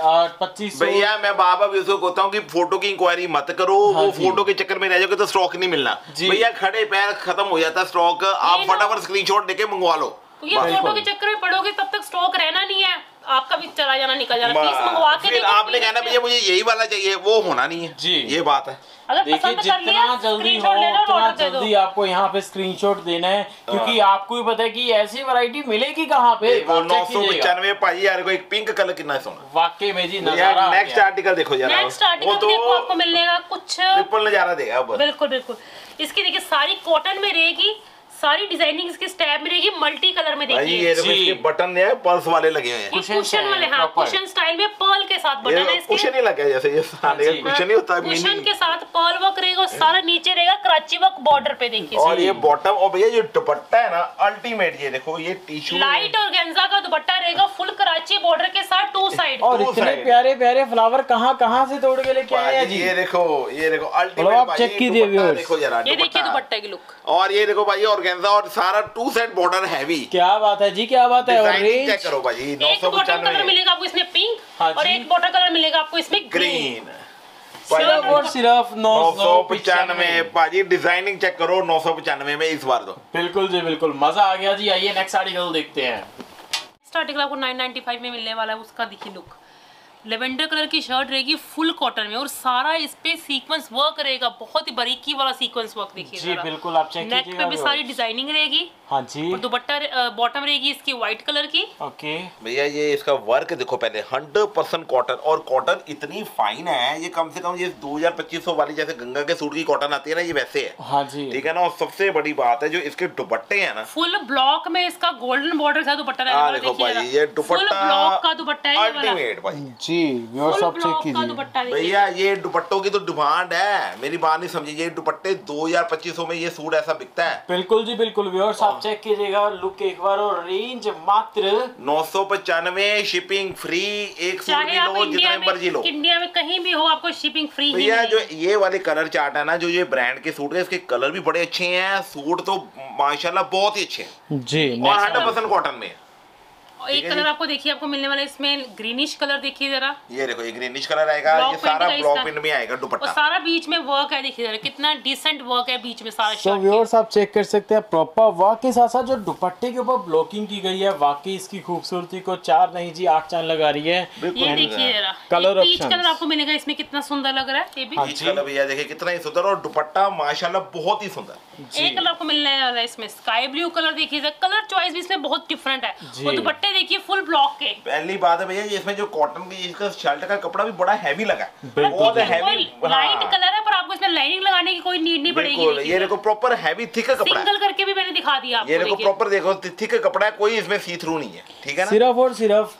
पच्चीस भैया मैं बार भी कहता हूँ कि फ़ोटो की इंक्वायरी मत करो हाँ वो फ़ोटो के चक्कर में रह जाओगे तो स्टॉक नहीं मिलना। भैया खड़े पैर खत्म हो जाता है स्टॉक आप फटाफट स्क्रीनशॉट लेके मंगवा लो। ये फ़ोटो के चक्कर में पड़ोगे तब तक स्टॉक रहना नहीं है। आपका भी चला जाना निकल जाना। पीस मंगवा के फिर आपने कहना भैया मुझे यही वाला चाहिए। वो होना नहीं है। जी। ये बात है। देखिए जितना जल्दी हो उतना जल्दी आपको यहाँ पे स्क्रीनशॉट देना है हाँ। क्योंकि आपको भी पता है कि ऐसी वैरायटी मिलेगी कहाँ पे। नौ सौ पचानवे पाई यार को एक पिंक कलर कितना सोना? वाकई में जी नज़ारा नेक्स्ट आर्टिकल देखो जरा। नेक्स्ट आर्टिकल तो देखो आपको मिलेगा कुछ ट्रिपल नज़ारा देगा बिल्कुल बिल्कुल। इसकी देखिए सारी कॉटन में रहेगी। सारी डिज़ाइनिंग इसकी स्टैप में रहेगी मल्टी कलर में देखिए। ये बटन है पल्स वाले लगे हुए हैं। कुशन वाले हाँ कुशन स्टाइल में पर्ल के साथ बटन है इसके। कुशन ही लगा है जैसे ये हाँ का कुशन ही होता है कुशन के साथ पर्ल वर्क रहेगा और सारा नीचे रहेगा कराची वर्क बॉर्डर पे देखिए। और ये बॉटम और भैया जो दुपट्टा है ना अल्टीमेट ये देखो ये टिश्यू लाइट और गेंजा का दुपट्टा रहेगा फुल कराची बॉर्डर के साथ टू साइड और इतने प्यारे प्यारे फ्लावर कहाँ कहाँ से तोड़ के लेके आए जी? ये देखो ये देखो अल्टीमेट आप check कीजिए देखो जरा ये देखिए दुपट्टा। की लुक और ये देखो भाई ऑर्गेन्जा और सारा टू सेट बॉर्डर हैवी क्या बात है जी क्या बात है? और डिज़ाइनिंग चेक करो भाई नौ एक सौ कलर पचानवे। मिलेगा आपको इसमें पिंक हाँ और एक बॉटम कलर मिलेगा आपको इसमें ग्रीन सिर्फ़ और सिर्फ़ नौ सौ पचानवे। पाजी डिज़ाइनिंग चेक करो नौ सौ पचानवे में इस बार तो। बिल्कुल जी बिल्कुल। मज़ा आ गया जी आइए नेक्स्ट आर्टिकल देखते हैं। नेक्स्ट आर्टिकल आपको 995 में मिलने वाला है उसका देखिए लुक लेवेंडर कलर की शर्ट रहेगी फुल कॉटन में और सारा इस पे सीक्वेंस वर्क रहेगा। बहुत ही बारीकी वाला सीक्वेंस वर्क देखिए जी बिल्कुल आप चेक नेक पे भी सारी डिज़ाइनिंग रहेगी। हाँ जी। और दुपट्टा बॉटम रहेगी इसकी व्हाइट कलर की। ओके भैया ये इसका वर्क देखो पहले हंड्रेड परसेंट कॉटन और कॉटन इतनी फाइन है ये कम से कम ये दो हज़ार पच्चीस सौ वाली जैसे गंगा के सूट की कॉटन आती है ना ये वैसे है। हाँ जी। ठीक है ना और सबसे बड़ी बात है जो इसके दुपट्टे है ना। फुल ब्लॉक में इसका गोल्डन बॉर्डर का दुपट्टा हाँ देखो भाई ये दुपट्टा ब्लॉक का दुपट्टा है अल्टीमेट भाई। जी व्यूअर्स चेक कीजिए। दुपट्टा भैया ये दुपट्टों की तो डिमांड है। मेरी बात नहीं समझी ये दुपट्टे दो हज़ार पच्चीस सौ में ये सूट ऐसा बिकता है। बिल्कुल जी बिल्कुल व्यूअर्स आप चेक कीजिएगा लुक एक बार और रेंज मात्र नौ सौ पचानवे शिपिंग फ्री एक सूट चाहे भी लो इंडिया मर्ज़ी लो। में इंडिया में कहीं भी हो आपको शिपिंग फ्री ही भैया जो ये वाले कलर चार्ट है ना जो ये ब्रांड के सूट है इसके कलर भी बड़े अच्छे हैं। सूट तो माशाल्लाह बहुत ही अच्छे हैं। जी और हंड्रेड परसेंट कॉटन में। है। और एक कलर आपको देखिए आपको मिलने वाला है इसमें ग्रीनिश कलर देखिए जरा। ये देखो ये ग्रीनिश कलर आएगा ये सारा ब्लॉक प्रिंट में आएगा और दुपट्टा। सारा बीच में वर्क है देखिए जरा कितना डिसेंट वर्क है बीच में सारा सो व्यूअर्स आप चेक कर सकते हैं प्रॉपर वर्क के साथ साथ जो दुपट्टे के ऊपर ब्लॉकिंग की गई है वाकई इसकी खूबसूरती को चार नहीं जी आठ चाँद लगा रही है। ये देखिए जरा पीच options। कलर आपको मिलेगा इसमें कितना सुंदर लग रहा है ये भी। हाँ कलर भैया देखिए कितना ही सुंदर और दुपट्टा माशाल्लाह बहुत ही सुंदर। एक कलर आपको मिलने वाला है इसमें स्काई ब्लू कलर देखिए जरा कलर चॉइस भी इसमें बहुत डिफरेंट है। और दुपट्टे देखिए फुल ब्लॉक के। पहली बात है भैया इसमें जो कॉटन की इसका शर्ट का कपड़ा भी बड़ा हैवी लगा बहुत हैवी लाइट कलर है। पर आपको इसमें लाइनिंग लगाने की कोई नीड नहीं पड़ेगी ये देखो प्रॉपर हैवी थिक कपड़ा सिंगल करके भी मैंने दिखा दिया ये देखो प्रॉपर देखो थिक कपड़ा है कोई इसमें सी थ्रू नहीं है ठीक है ना? सिर्फ़ और सिर्फ़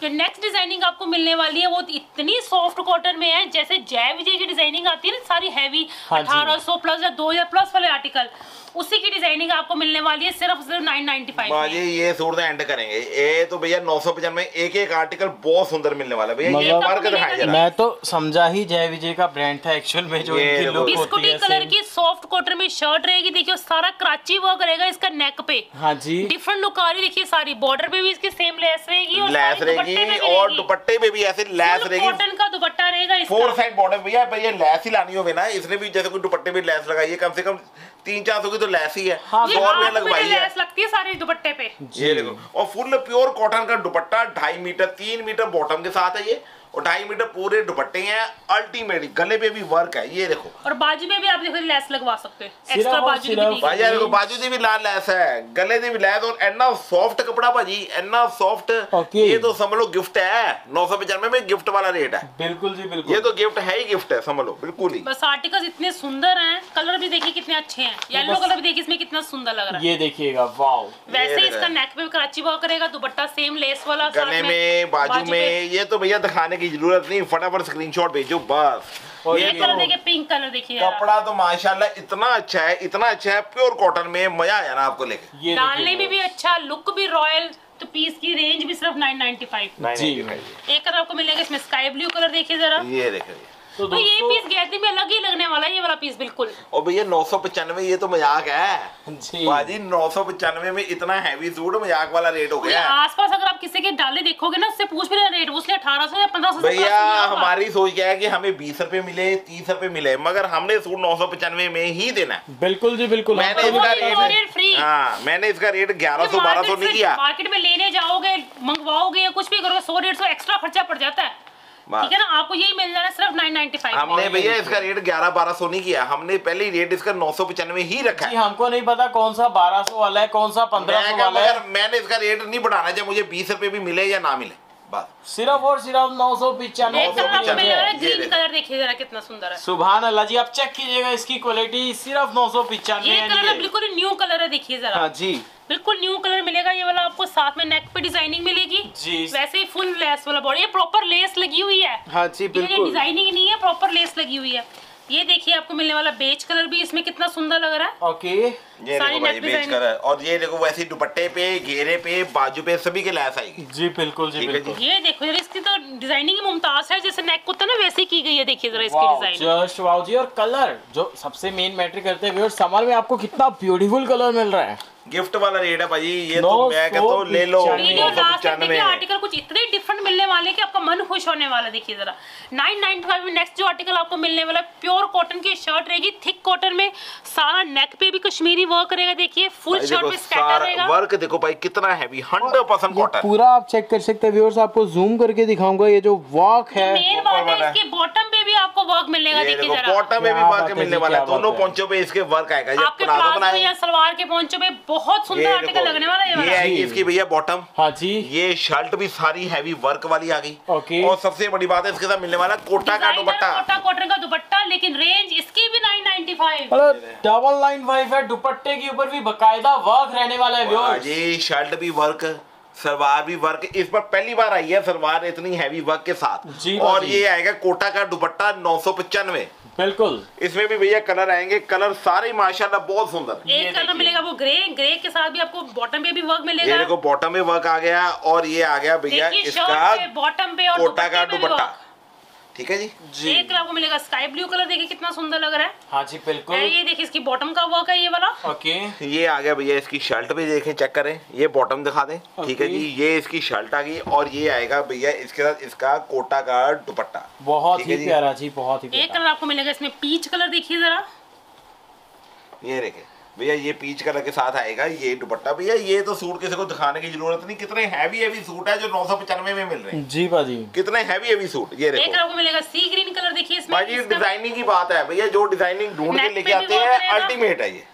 जो नेक्स्ट डिज़ाइनिंग आपको मिलने वाली है वो इतनी सॉफ्ट कॉटन में है जैसे जय विजय की डिज़ाइनिंग आती है ना सारी हैवी हाँ। 1800 प्लस या 2000 प्लस वाले आर्टिकल उसी की डिज़ाइनिंग आपको मिलने वाली है सिर्फ़ सिर्फ़ 995 बाजी में। ये सूट तो एंड करेंगे। ये तो भैया नौ सौ पचानवे एक एक आर्टिकल बहुत सुंदर मिलने वाला है भैया। मतलब- जरा। मैं तो समझा ही जय विजय का ब्रांड था एक्चुअल में जो बिस्कुटी कलर की सॉफ्ट कॉटन में शर्ट रहेगी देखिए सारा कराची वर्क रहेगा इसका नेक पे। हाँ जी। डिफरेंट लुक आ रही देखिए सारी बॉर्डर पे भी इसकी सेम लेस रहेगी और लैस रहेगी और दुपट्टे में भी ऐसे लैस रहेगी। कॉटन का दुपट्टा रहेगा फोर साइड बॉर्डर भैया भैया लैस ही लानी होगी ना इसने भी जैसे कोई दुपट्टे में लैस लगाई है कम से कम तीन चार सौ की तो लैस ही है। हाँ, ये सौ रुपया लगवाई है। लेस लगती है सारे दुपट्टे पे। ये देखो और फुल प्योर कॉटन का दुपट्टा ढाई मीटर तीन मीटर बॉटम के साथ है ये। और ढाई मीटर पूरे दुपट्टे हैं अल्टीमेटली गले पे भी वर्क है ये देखो। और बाजू में भी आप देखो लेस लगवा सकते हैं। एक्स्ट्रा बाजू भाई देखो बाजू से भी लाल लेस है गले से भी लैस और इतना सॉफ्ट कपड़ा भाजी इतना सॉफ्ट ये तो समझ लो गिफ्ट है नौ सौ पचानवे में गिफ्ट वाला रेट है। बिल्कुल जी बिल्कुल। ये तो गिफ्ट है ही गिफ्ट है समझ लो बिल्कुल ही। बस आर्टिकल इतने सुंदर है कलर भी देखिए कितने अच्छे हैं। तो येलो कलर भी देखिए इसमें कितना सुंदर लग रहा है। ये देखिएगा वाओ वैसे इसका नेक पे कराची वर्क करेगा दुपट्टा सेम लेस वाला गले में बाजू में ये तो भैया दिखाने की ज़रूरत नहीं फटाफट स्क्रीनशॉट भेजो बस। ये ये कलर तो- देखिए पिंक कलर देखिए कपड़ा तो माशाल्लाह इतना अच्छा है इतना अच्छा है प्योर कॉटन में मज़ा आया ना आपको लेके। ये डालने में। भी अच्छा लुक भी रॉयल तो पीस की रेंज भी सिर्फ़ 995 जी। एक कलर आपको मिलेगा इसमें स्काई ब्लू कलर देखिए जरा। ये देखो ये। तो तो ये पीस गैदरी में अलग ही लगने वाला है ये वाला पीस बिल्कुल। और भैया नौ सौ पचानवे ये तो मज़ाक है। जी। नौ सौ पचानवे में इतना हैवी सूट मज़ाक वाला रेट हो गया। है आसपास अगर आप किसी के डाले देखोगे ना उससे पूछ भी रेट उसने अठारह सौ या पंद्रह सौ भैया हमारी सोच क्या है की हमें बीस रूपए मिले तीस रूपए मिले मगर हमने सूट नौ सौ पचानवे में ही देना है। बिल्कुल जी बिल्कुल। मैंने इसका रेट फ्री हाँ मैंने इसका रेट ग्यारह सौ बारह सौ नहीं किया। मार्केट में लेने जाओगे मंगवाओगे या कुछ भी करोगे सौ डेढ़ सौ एक्स्ट्रा खर्चा पड़ जाता है। ठीक है ना? आपको यही मिल जाना सिर्फ़ नाइन नाइनटी फाइव हमने भैया इसका रेट ग्यारह बारह सौ नहीं किया। हमने पहले रेट इसका नौ सौ पचानवे ही रखा जी है हमको नहीं पता कौन सा बारह सौ वाला है कौन सा 1500 मैं वाला है। मैंने इसका रेट नहीं बढ़ाना चाहे मुझे बीस रुपए भी मिले या ना मिले। बस। सिर्फ़ और सिर्फ़ नौ सौ पिचानवे कलर ग्रीन देखिए जरा कितना सुंदर है। सुबह अल्लाह जी आप चेक कीजिएगा इसकी क्वालिटी सिर्फ़ नौ सौ पिचानवे ये कलर बिल्कुल न्यू कलर है देखिए जरा। हाँ जी। बिल्कुल न्यू कलर मिलेगा ये वाला आपको साथ में नेक पे डिज़ाइनिंग मिलेगी। जी। वैसे ही फुल लेस वाला बॉडी ये प्रॉपर लेस लगी हुई है। हाँ जी बिल्कुल। डिज़ाइनिंग नहीं है प्रॉपर लेस लगी हुई है। ये देखिए आपको मिलने वाला बेच कलर भी इसमें कितना सुंदर लग रहा है। ओके ये देखो भाई बेच कलर है। और ये देखो वैसे दुपट्टे पे घेरे पे बाजू पे सभी के लैस आएगी। जी बिल्कुल जी बिल्कुल। ये देखो जरा इसकी तो डिज़ाइनिंग ही मुमताज़ है जैसे नेक कुत्ता ना वैसे की गई है देखिए जरा इसकी डिज़ाइन जस्ट वाओ जी और कलर जो सबसे मेन मैटर करते हैं समर में आपको कितना ब्यूटीफुल कलर मिल रहा है। गिफ्ट वाला रेट है भाई ये तो मैं कहता हूँ ले लो वीडियो लास्ट तक देखिए आर्टिकल कुछ इतने डिफरेंट मिलने वाले हैं कि आपका मन खुश होने वाला है। देखिए जरा। 995 में नेक्स्ट जो आर्टिकल आपको मिलने वाला है प्योर कॉटन की शर्ट रहेगी थिक कॉटन में सारा नेक पे भी कश्मीरी वर्क रहेगा देखिए फुल शर्ट पे स्कैटर रहेगा। वर्क देखो भाई कितना हैवी हंड्रेड परसेंट ये कॉटन पूरा आप चेक कर सकते हैं व्यूअर्स आपको जूम करके दिखाऊँगा ये जो वॉक है। मेन बात है इसके बॉटम पे भी आपको वर्क मिलेगा देखिए जरा। बॉटम में भी वर्क है मिलने वाला है दोनों है। पे इसके वर्क आएगा ये आपके प्लाजो बनाए। या सलवार के पोंचो पे बहुत सुंदर आर्टिकल लगने वाला है ये ये वाला। आएगी इसकी भैया बॉटम हाँ जी। ये शर्ट भी सारी हैवी वर्क वाली आ गई। ओके। और सबसे बड़ी बात है इसके साथ मिलने वाला कोटा का दुपट्टा। कोटा कॉटन का दुपट्टा लेकिन रेंज इसकी भी 995 मतलब डबल नाइन फाइव है दुपट्टे के ऊपर भी बकायदा वर्क रहने वाला है ये शर्ट भी वर्क सलवार भी वर्क इस पर पहली बार आई है सलवार इतनी हैवी वर्क के साथ। जी और। ये आएगा कोटा का दुपट्टा नौ सौ पचानवे। बिल्कुल। इसमें भी भैया कलर आएँगे। कलर सारे माशाल्लाह बहुत सुंदर। एक कलर मिलेगा वो ग्रे ग्रे के साथ भी आपको बॉटम पे भी वर्क ये मिलेगा देखो बॉटम पे वर्क आ गया और ये आ गया भैया इसका बॉटम पे और कोटा का दुपट्टे पे भी दुपट्टा work। ठीक है जी? जी। एक कलर आपको मिलेगा स्काई ब्लू कलर देखिए कितना सुंदर लग रहा है। हाँ जी बिल्कुल। ये देखिए इसकी बॉटम का वर्क है ये वाला। ओके। ये आ गया भैया इसकी शर्ट भी देखें चेक करें। ये बॉटम दिखा दें ठीक है जी? ये इसकी शर्ट आ गई और ये आएगा भैया इसके साथ इसका कोटा का दुपट्टा। बहुत ही प्यारा जी बहुत ही एक कलर आपको मिलेगा इसमें पीच कलर देखिए जरा। ये देखे। भैया ये पीच कलर के साथ आएगा ये दुपट्टा। भैया ये तो सूट किसी को दिखाने की ज़रूरत नहीं। कितने हैवी हैवी सूट है जो नौ सौ पचानवे में मिल रहे हैं? जी भाजी। कितने हैवी हैवी सूट ये देखो। आपको मिलेगा सी ग्रीन कलर देखिए इसका डिज़ाइनिंग की बात है। भैया जो डिज़ाइनिंग ढूंढ के लेके आते हैं अल्टीमेट है ये।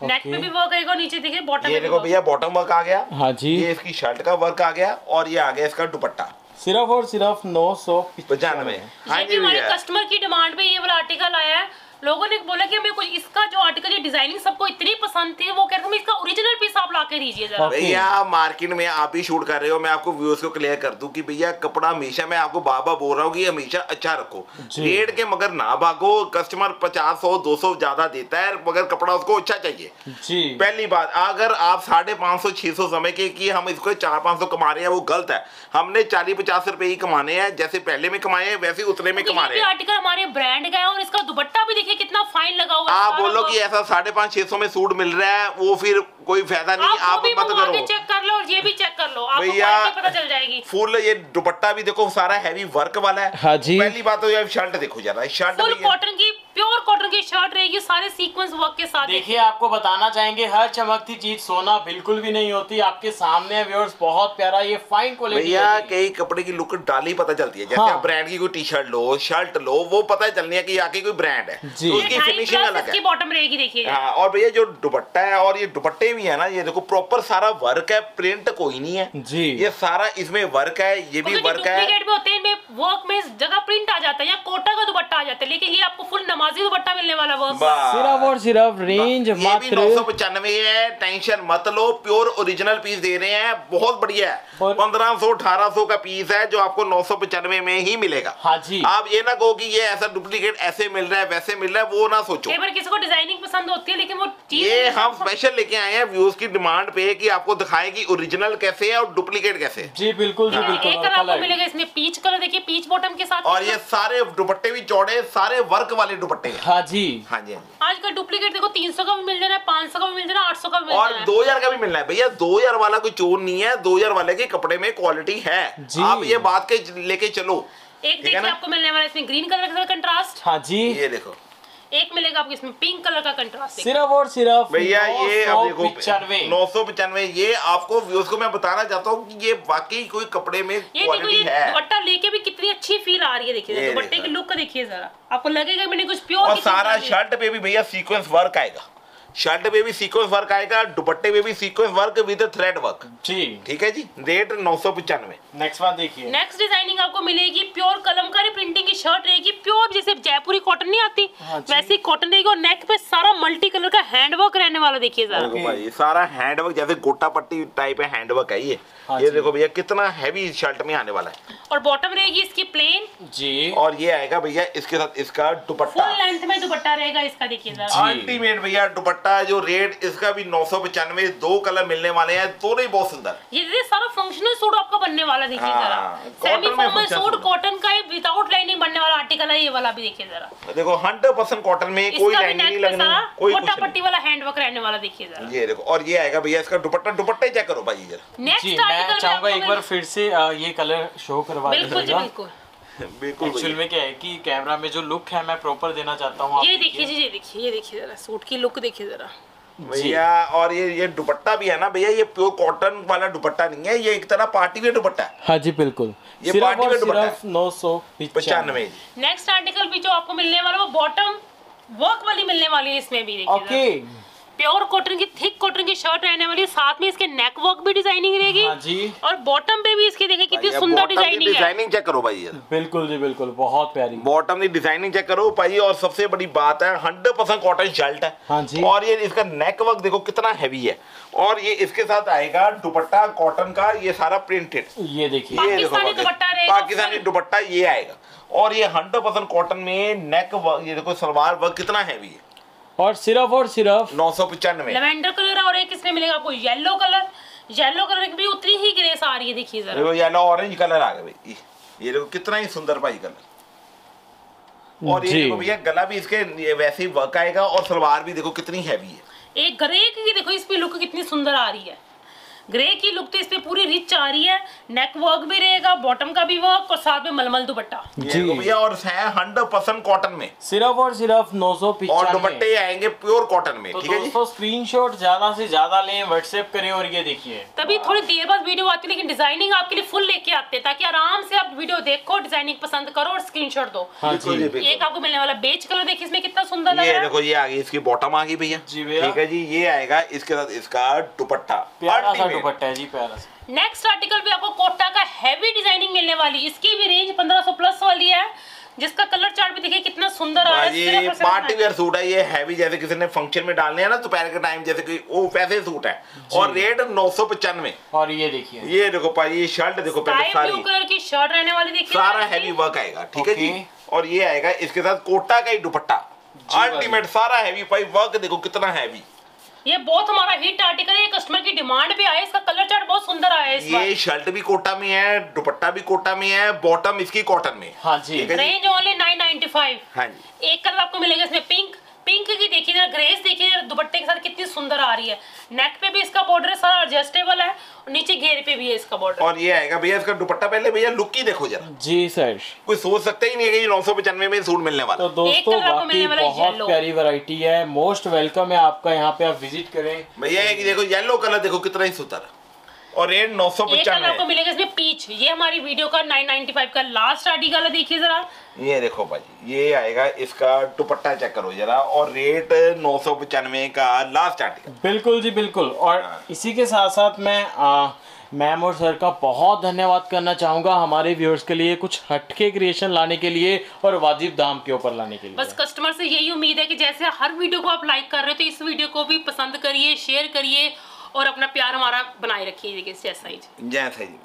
नेक पे भी वर्क आएगा और नीचे देखिए बॉटम ये देखो भैया बॉटम वर्क आ गया। हाँ जी। ये इसकी शर्ट का वर्क आ गया और ये आ गया इसका दुपट्टा। सिर्फ़ और सिर्फ़ नौ सौ पचानवे। हाँ जी हमारे कस्टमर की डिमांड पे ये वाला आर्टिकल आया है। लोगों ने बोला कि हमें कुछ इसका जो आर्टिकल ये डिज़ाइनिंग सबको इतनी पसंद थी वो कह रहे थे इसका ओरिजिनल पीस आप ला के दीजिए जरा। भैया मार्केट में आप ही शूट कर रहे हो मैं आपको व्यूअर्स को क्लियर कर दूँ कि भैया कपड़ा हमेशा मैं आपको बार बोल रहा हूँ कि हमेशा अच्छा रखो। रेट के मगर ना भागो कस्टमर पचास सौ दो सौ ज़्यादा देता है मगर कपड़ा उसको अच्छा चाहिए। पहली बात अगर आप साढ़े पाँच सौ छह सौ समय के कि हम इसको चार पाँच सौ कमा रहे हैं वो गलत है। हमने चालीस पचास रुपए ही कमाने हैं जैसे पहले में कमाए हैं वैसे उतने में कमा रहे हैं। आर्टिकल हमारे ब्रांड का है और इसका दुपट्टा भी देखिए कितना फाइन लगा हुआ है आप बोलो कि ऐसा साढ़े पाँच छह सौ में सूट मिल रहा है वो फिर कोई फ़ायदा नहीं आप वो आप भी मत करो। चेक कर लो और ये भी चेक कर लो। आपको भैया पता चल जाएगी। फुल ये दुपट्टा भी देखो सारा हैवी वर्क वाला है। हाँ जी। पहली बात तो ये शर्ट देखो जरा शर्ट फुल कॉटन की प्योर कॉटन की शर्ट रहेगी सारे सीक्वेंस वर्क के साथ देखिए आपको बताना चाहेंगे हर चमकती चीज़ सोना बिल्कुल भी नहीं होती आपके सामने व्यूअर्स बहुत प्यारा ये फाइन क्वालिटी भैया कई कपड़े की लुक डाली पता चलती है जैसे हाँ। आप ब्रांड की कोई टी शर्ट लो शर्ट लो वो पता चलनी है कि आके कोई ब्रांड है। तो उसकी फिनिशिंग अलग है। बॉटम रहेगी देखिए। हाँ और भैया जो दुपट्टा है और ये दुपट्टे भी है ना ये देखो प्रॉपर सारा वर्क है प्रिंट कोई नहीं है। जी। ये सारा इसमें वर्क है ये भी वर्क है। डुप्लीकेट होते हैं इनमें वर्क में जगह प्रिंट आ जाता है या कोटा का दुपट्टा आ जाता है लेकिन ये आपको फुल नमाजी दुपट्टा मिलने वाला वर्क सिर्फ़ और सिर्फ़ रेंज मात्र। नौ सौ पचानवे है टेंशन मत लो प्योर ओरिजिनल पीस दे रहे हैं बहुत बढ़िया है। पंद्रह सौ अठारह सौ का पीस है जो आपको नौ सौ पचानवे में ही मिलेगा। हाँ जी। आप ये ना कहो कि ये ऐसा डुप्लीकेट ऐसे मिल रहा है वैसे मिल रहा है वो ना सोचो। किसी को डिज़ाइनिंग पसंद होती है लेकिन वो चीज़ ये हम स्पेशल लेके आए हैं व्यूज़ की डिमांड पे कि आपको दिखाएँ कि ओरिजिनल कैसे है और डुप्लीकेट कैसे है। जी बिल्कुल जी बिल्कुल एक कलर आपको मिलेगा इसमें पीच कलर देखिए पीच बॉटम के साथ और ये सारे दुपट्टे भी चौड़े सारे वर्क वाले दुपट्टे हैं। हाँ जी। हाँ जी हाँ जी। आजकल डुप्लीकेट देखो 300 का भी मिल जाना है 500 का भी मिल जाना है 800 का भी मिल और जाना है। 2000 का भी मिलना है भैया 2000 वाला कोई चोर नहीं है 2000 वाले के कपड़े में क्वालिटी है। आप ये बात के लेके चलो एक देखिए आपको मिलने वाला है इसमें ग्रीन कलर के साथ कंट्रास्ट हाँ जी। ये देखो। एक मिलेगा आपको इसमें पिंक कलर का कंट्रास्ट सिर्फ़ और सिर्फ़ भैया ये पचानवे देखो पिचानवे। नौ सौ पचानवे ये आपको व्यूज़ को मैं बताना चाहता हूँ कि ये वाकई कोई कपड़े में ये देखो ये दुपट्टा लेके भी कितनी अच्छी फील आ रही है देखिए दुपट्टे की लुक देखिए जरा। आपको लगेगा मैंने कुछ प्योर सारा शर्ट पे भी भैया सीक्वेंस वर्क आएगा। शर्ट पे भी सीक्वेंस वर्क आएगा दुपट्टे पे भी sequence work with thread work जी। ठीक है जी? रेट नौ सौ पचानवे। नेक्स्ट वन देखिए। नेक्स्ट डिज़ाइनिंग आपको मिलेगी प्योर कलमकारी प्रिंटिंग की शर्ट रहेगी प्योर जैसे जयपुरी कॉटन नहीं आती हाँ वैसी कॉटन रहेगी और नेक पे सारा मल्टी कलर का हैंडवर्क रहने वाला देखिए जरा। भाई ये सारा हैंडवर्क जैसे गोटा पट्टी टाइप है हैंडवर्क है ये। हाँ ये देखो भैया कितना हैवी शर्ट में आने वाला है। और बॉटम रहेगी इसकी प्लेन जी। और ये आएगा भैया इसके साथ इसका दुपट्टा। फुल लेंथ में दुपट्टा रहेगा इसका देखिए अल्टीमेट भैया दुपट्टा जो रेट इसका भी नौ सौ पचानवे दो कलर मिलने वाले हैं दोनों ही बहुत सुंदर। ये देखिए सारा फंक्शनल सूट आपका बनने वाला देखिए हाँ, जरा। Semi formal suit suit. Cotton का विदाउट लाइनिंग बनने वाला आर्टिकल है ये वाला भी देखिए जरा। देखो हंड्रेड परसेंट कॉटन में कोई लाइनिंग नहीं लगनी कोई मोटा पट्टी वाला हैंडवर्क रहने वाला देखिए जरा। ये देखो और ये आएगा भैया इसका दुपट्टा दुपट्टा ही चेक करो भाई जरा नेक्स्ट मैं आर्टिकल चाहूँगा एक बार फिर से ये कलर शो करवा बिल्कुल बिल्कुल। बिल्कुल एक्चुअल में क्या है कि कैमरा में जो लुक है मैं प्रॉपर देना चाहता हूँ ये देखिए जी ये देखिए ये देखिए जरा सूट की लुक देखिए जरा। भैया और ये ये दुपट्टा भी है ना भैया ये प्योर कॉटन वाला दुपट्टा नहीं है ये एक तरह पार्टी वेयर दुपट्टा है। हाँ जी बिल्कुल। ये पार्टी वेयर दुपट्टा नौ सौ पचानवे। नेक्स्ट आर्टिकल भी जो आपको मिलने वाला वो बॉटम वर्क वाली मिलने वाली है इसमें भी देखिए ओके प्योर कॉटन की थिक कॉटन की शर्ट रहने वाली साथ में इसके नेक वर्क भी डिज़ाइनिंग रहेगी हाँ जी। और बॉटम पे भी इसकी देखिए कितनी सुंदर डिज़ाइनिंग डिज़ाइनिंग चेक करो भाई। बिल्कुल जी बिल्कुल बहुत प्यारी। बॉटम की डिज़ाइनिंग चेक करो भाई और सबसे बड़ी बात है हंड्रेड परसेंट कॉटन शर्ट है। हाँ जी। और ये इसका नेक वर्क देखो कितना हैवी है। और ये इसके साथ आएगा दुपट्टा कॉटन का ये सारा प्रिंटेड ये देखिए। ये देखो पाकिस्तानी दुपट्टा रहेगा पाकिस्तानी full। दुपट्टा ये आएगा। और ये हंड्रेड परसेंट कॉटन में नेक वर्क ये देखो सलवार वर्क कितना हैवी है। और सिर्फ़ और सिर्फ़ नौ सौ पचानवे। लेवेंडर कलर और एक इसमें मिलेगा आपको येलो कलर येलो कलर की भी उतनी ही ग्रेस आ रही है देखिए जरा। देखो येलो ऑरेंज कलर आ गया भाई। ये- ये देखो कितना ही सुंदर भाई कलर और ये देखो भैया गला भी इसके वैसे ही वर्क आएगा और सलवार भी देखो कितनी हैवी है। एक ग्रे की देखो इस पे लुक कितनी सुंदर आ रही है। ग्रे की लुक तो इसमें पूरी रिच आ रही है। नेक वर्क भी रहेगा बॉटम का भी वर्क और साथ में मलमल दुपट्टा। जी। भैया और है हंड्रेड परसेंट कॉटन में। सिर्फ़ और सिर्फ़ नौ सौ और दुपट्टे आएँगे प्योर कॉटन में तो ठीक है जी? दोस्तों स्क्रीनशॉट ज़्यादा से ज़्यादा लें व्हाट्सएप करें और ये देखिए। तभी थोड़ी देर बाद वीडियो आती है लेकिन डिज़ाइनिंग आपके लिए फुल लेके आते हैं ताकि आराम से आप वीडियो देखो डिज़ाइनिंग पसंद करो और स्क्रीनशॉट दो। हाँ जी। एक आपको मिलने वाला बेच कलर देखिए इसमें कितना सुंदर लग रहा है। देखो ये आ गई इसकी बॉटम आ गई भैया। जी भैया। ठीक है जी ये आएगा इसके साथ इसका दुपट्टा। दुपट्टा है जी प्यारा सा। नेक्स्ट आर्टिकल भी आपको कोटा का हैवी डिज़ाइनिंग मिलने वाली। इसकी भी रेंज 1500 प्लस वाली है। जिसका कलर चार्ट भी देखिए कितना सुंदर आ रहा है। पार्टी वेयर सूट है ये हैवी जैसे किसी ने फ़ंक्शन में डालने हैं ना दोपहर के टाइम जैसे कि वो वैसे सूट है। और रेट नौ सौ पचानवे। और ये देखिए। ये देखो भाई ये शर्ट देखो पहले सारी। कलर की शर्ट रहने वाली देखिए सारा हैवी वर्क आएगा ठीक है जी। और ये आएगा इसके साथ कोटा का ही दुपट्टा। अल्टीमेट सारा हैवी भाई वर्क देखो कितना हैवी ये बहुत हमारा हिट आर्टिकल है कस्टमर की डिमांड भी आया इसका कलर चार्ट बहुत सुंदर आया है इस ये शर्ट भी कोटा में है दुपट्टा भी कोटा में है बॉटम इसकी कॉटन में। हाँ जी। Range only nine range only 995 हाँ जी। एक कलर आपको मिलेगा इसमें पिंक पिंक की देखिए जरा ग्रेस देखिए जरा दुपट्टे के साथ कितनी सुंदर आ रही है। नेक पे भी इसका बॉर्डर है सारा एडजस्टेबल है और नीचे घेर पे भी है इसका बॉर्डर और ये आएगा भैया इसका दुपट्टा पहले भैया लुक ही देखो जरा। जी सर। कोई सोच सकते ही नहीं है कि नौ सौ पचानवे में सूट मिलने वाला। तो दोस्तों कलर आपको बाकी मिलने वाला बहुत। प्यारी वैरायटी है। मोस्ट वेलकम है आपका यहाँ पे आप विज़िट करें। भैया देखो येलो कलर देखो कितना ही सुतर और रेट नौ सौ कलर आपको मिलेगा इसमें पीच। ये हमारी वीडियो का 995 का लास्ट आर्टिकल है देखिए जरा। ये देखो भाई ये आएगा इसका दुपट्टा चेक करो जरा और रेट नौ सौ पचानवे का लास्ट आर्टिकल बिल्कुल जी बिल्कुल। और इसी के साथ साथ मैं आ, मैम और सर का बहुत धन्यवाद करना चाहूँगा हमारे व्यूअर्स के लिए कुछ हटके क्रिएशन लाने के लिए और वाजिब दाम के ऊपर लाने के लिए। बस कस्टमर से यही उम्मीद है कि जैसे हर वीडियो को आप लाइक कर रहे हो तो इस वीडियो को भी पसंद करिए शेयर करिए और अपना प्यार हमारा बनाए रखिए जैसा ही। जैसा जी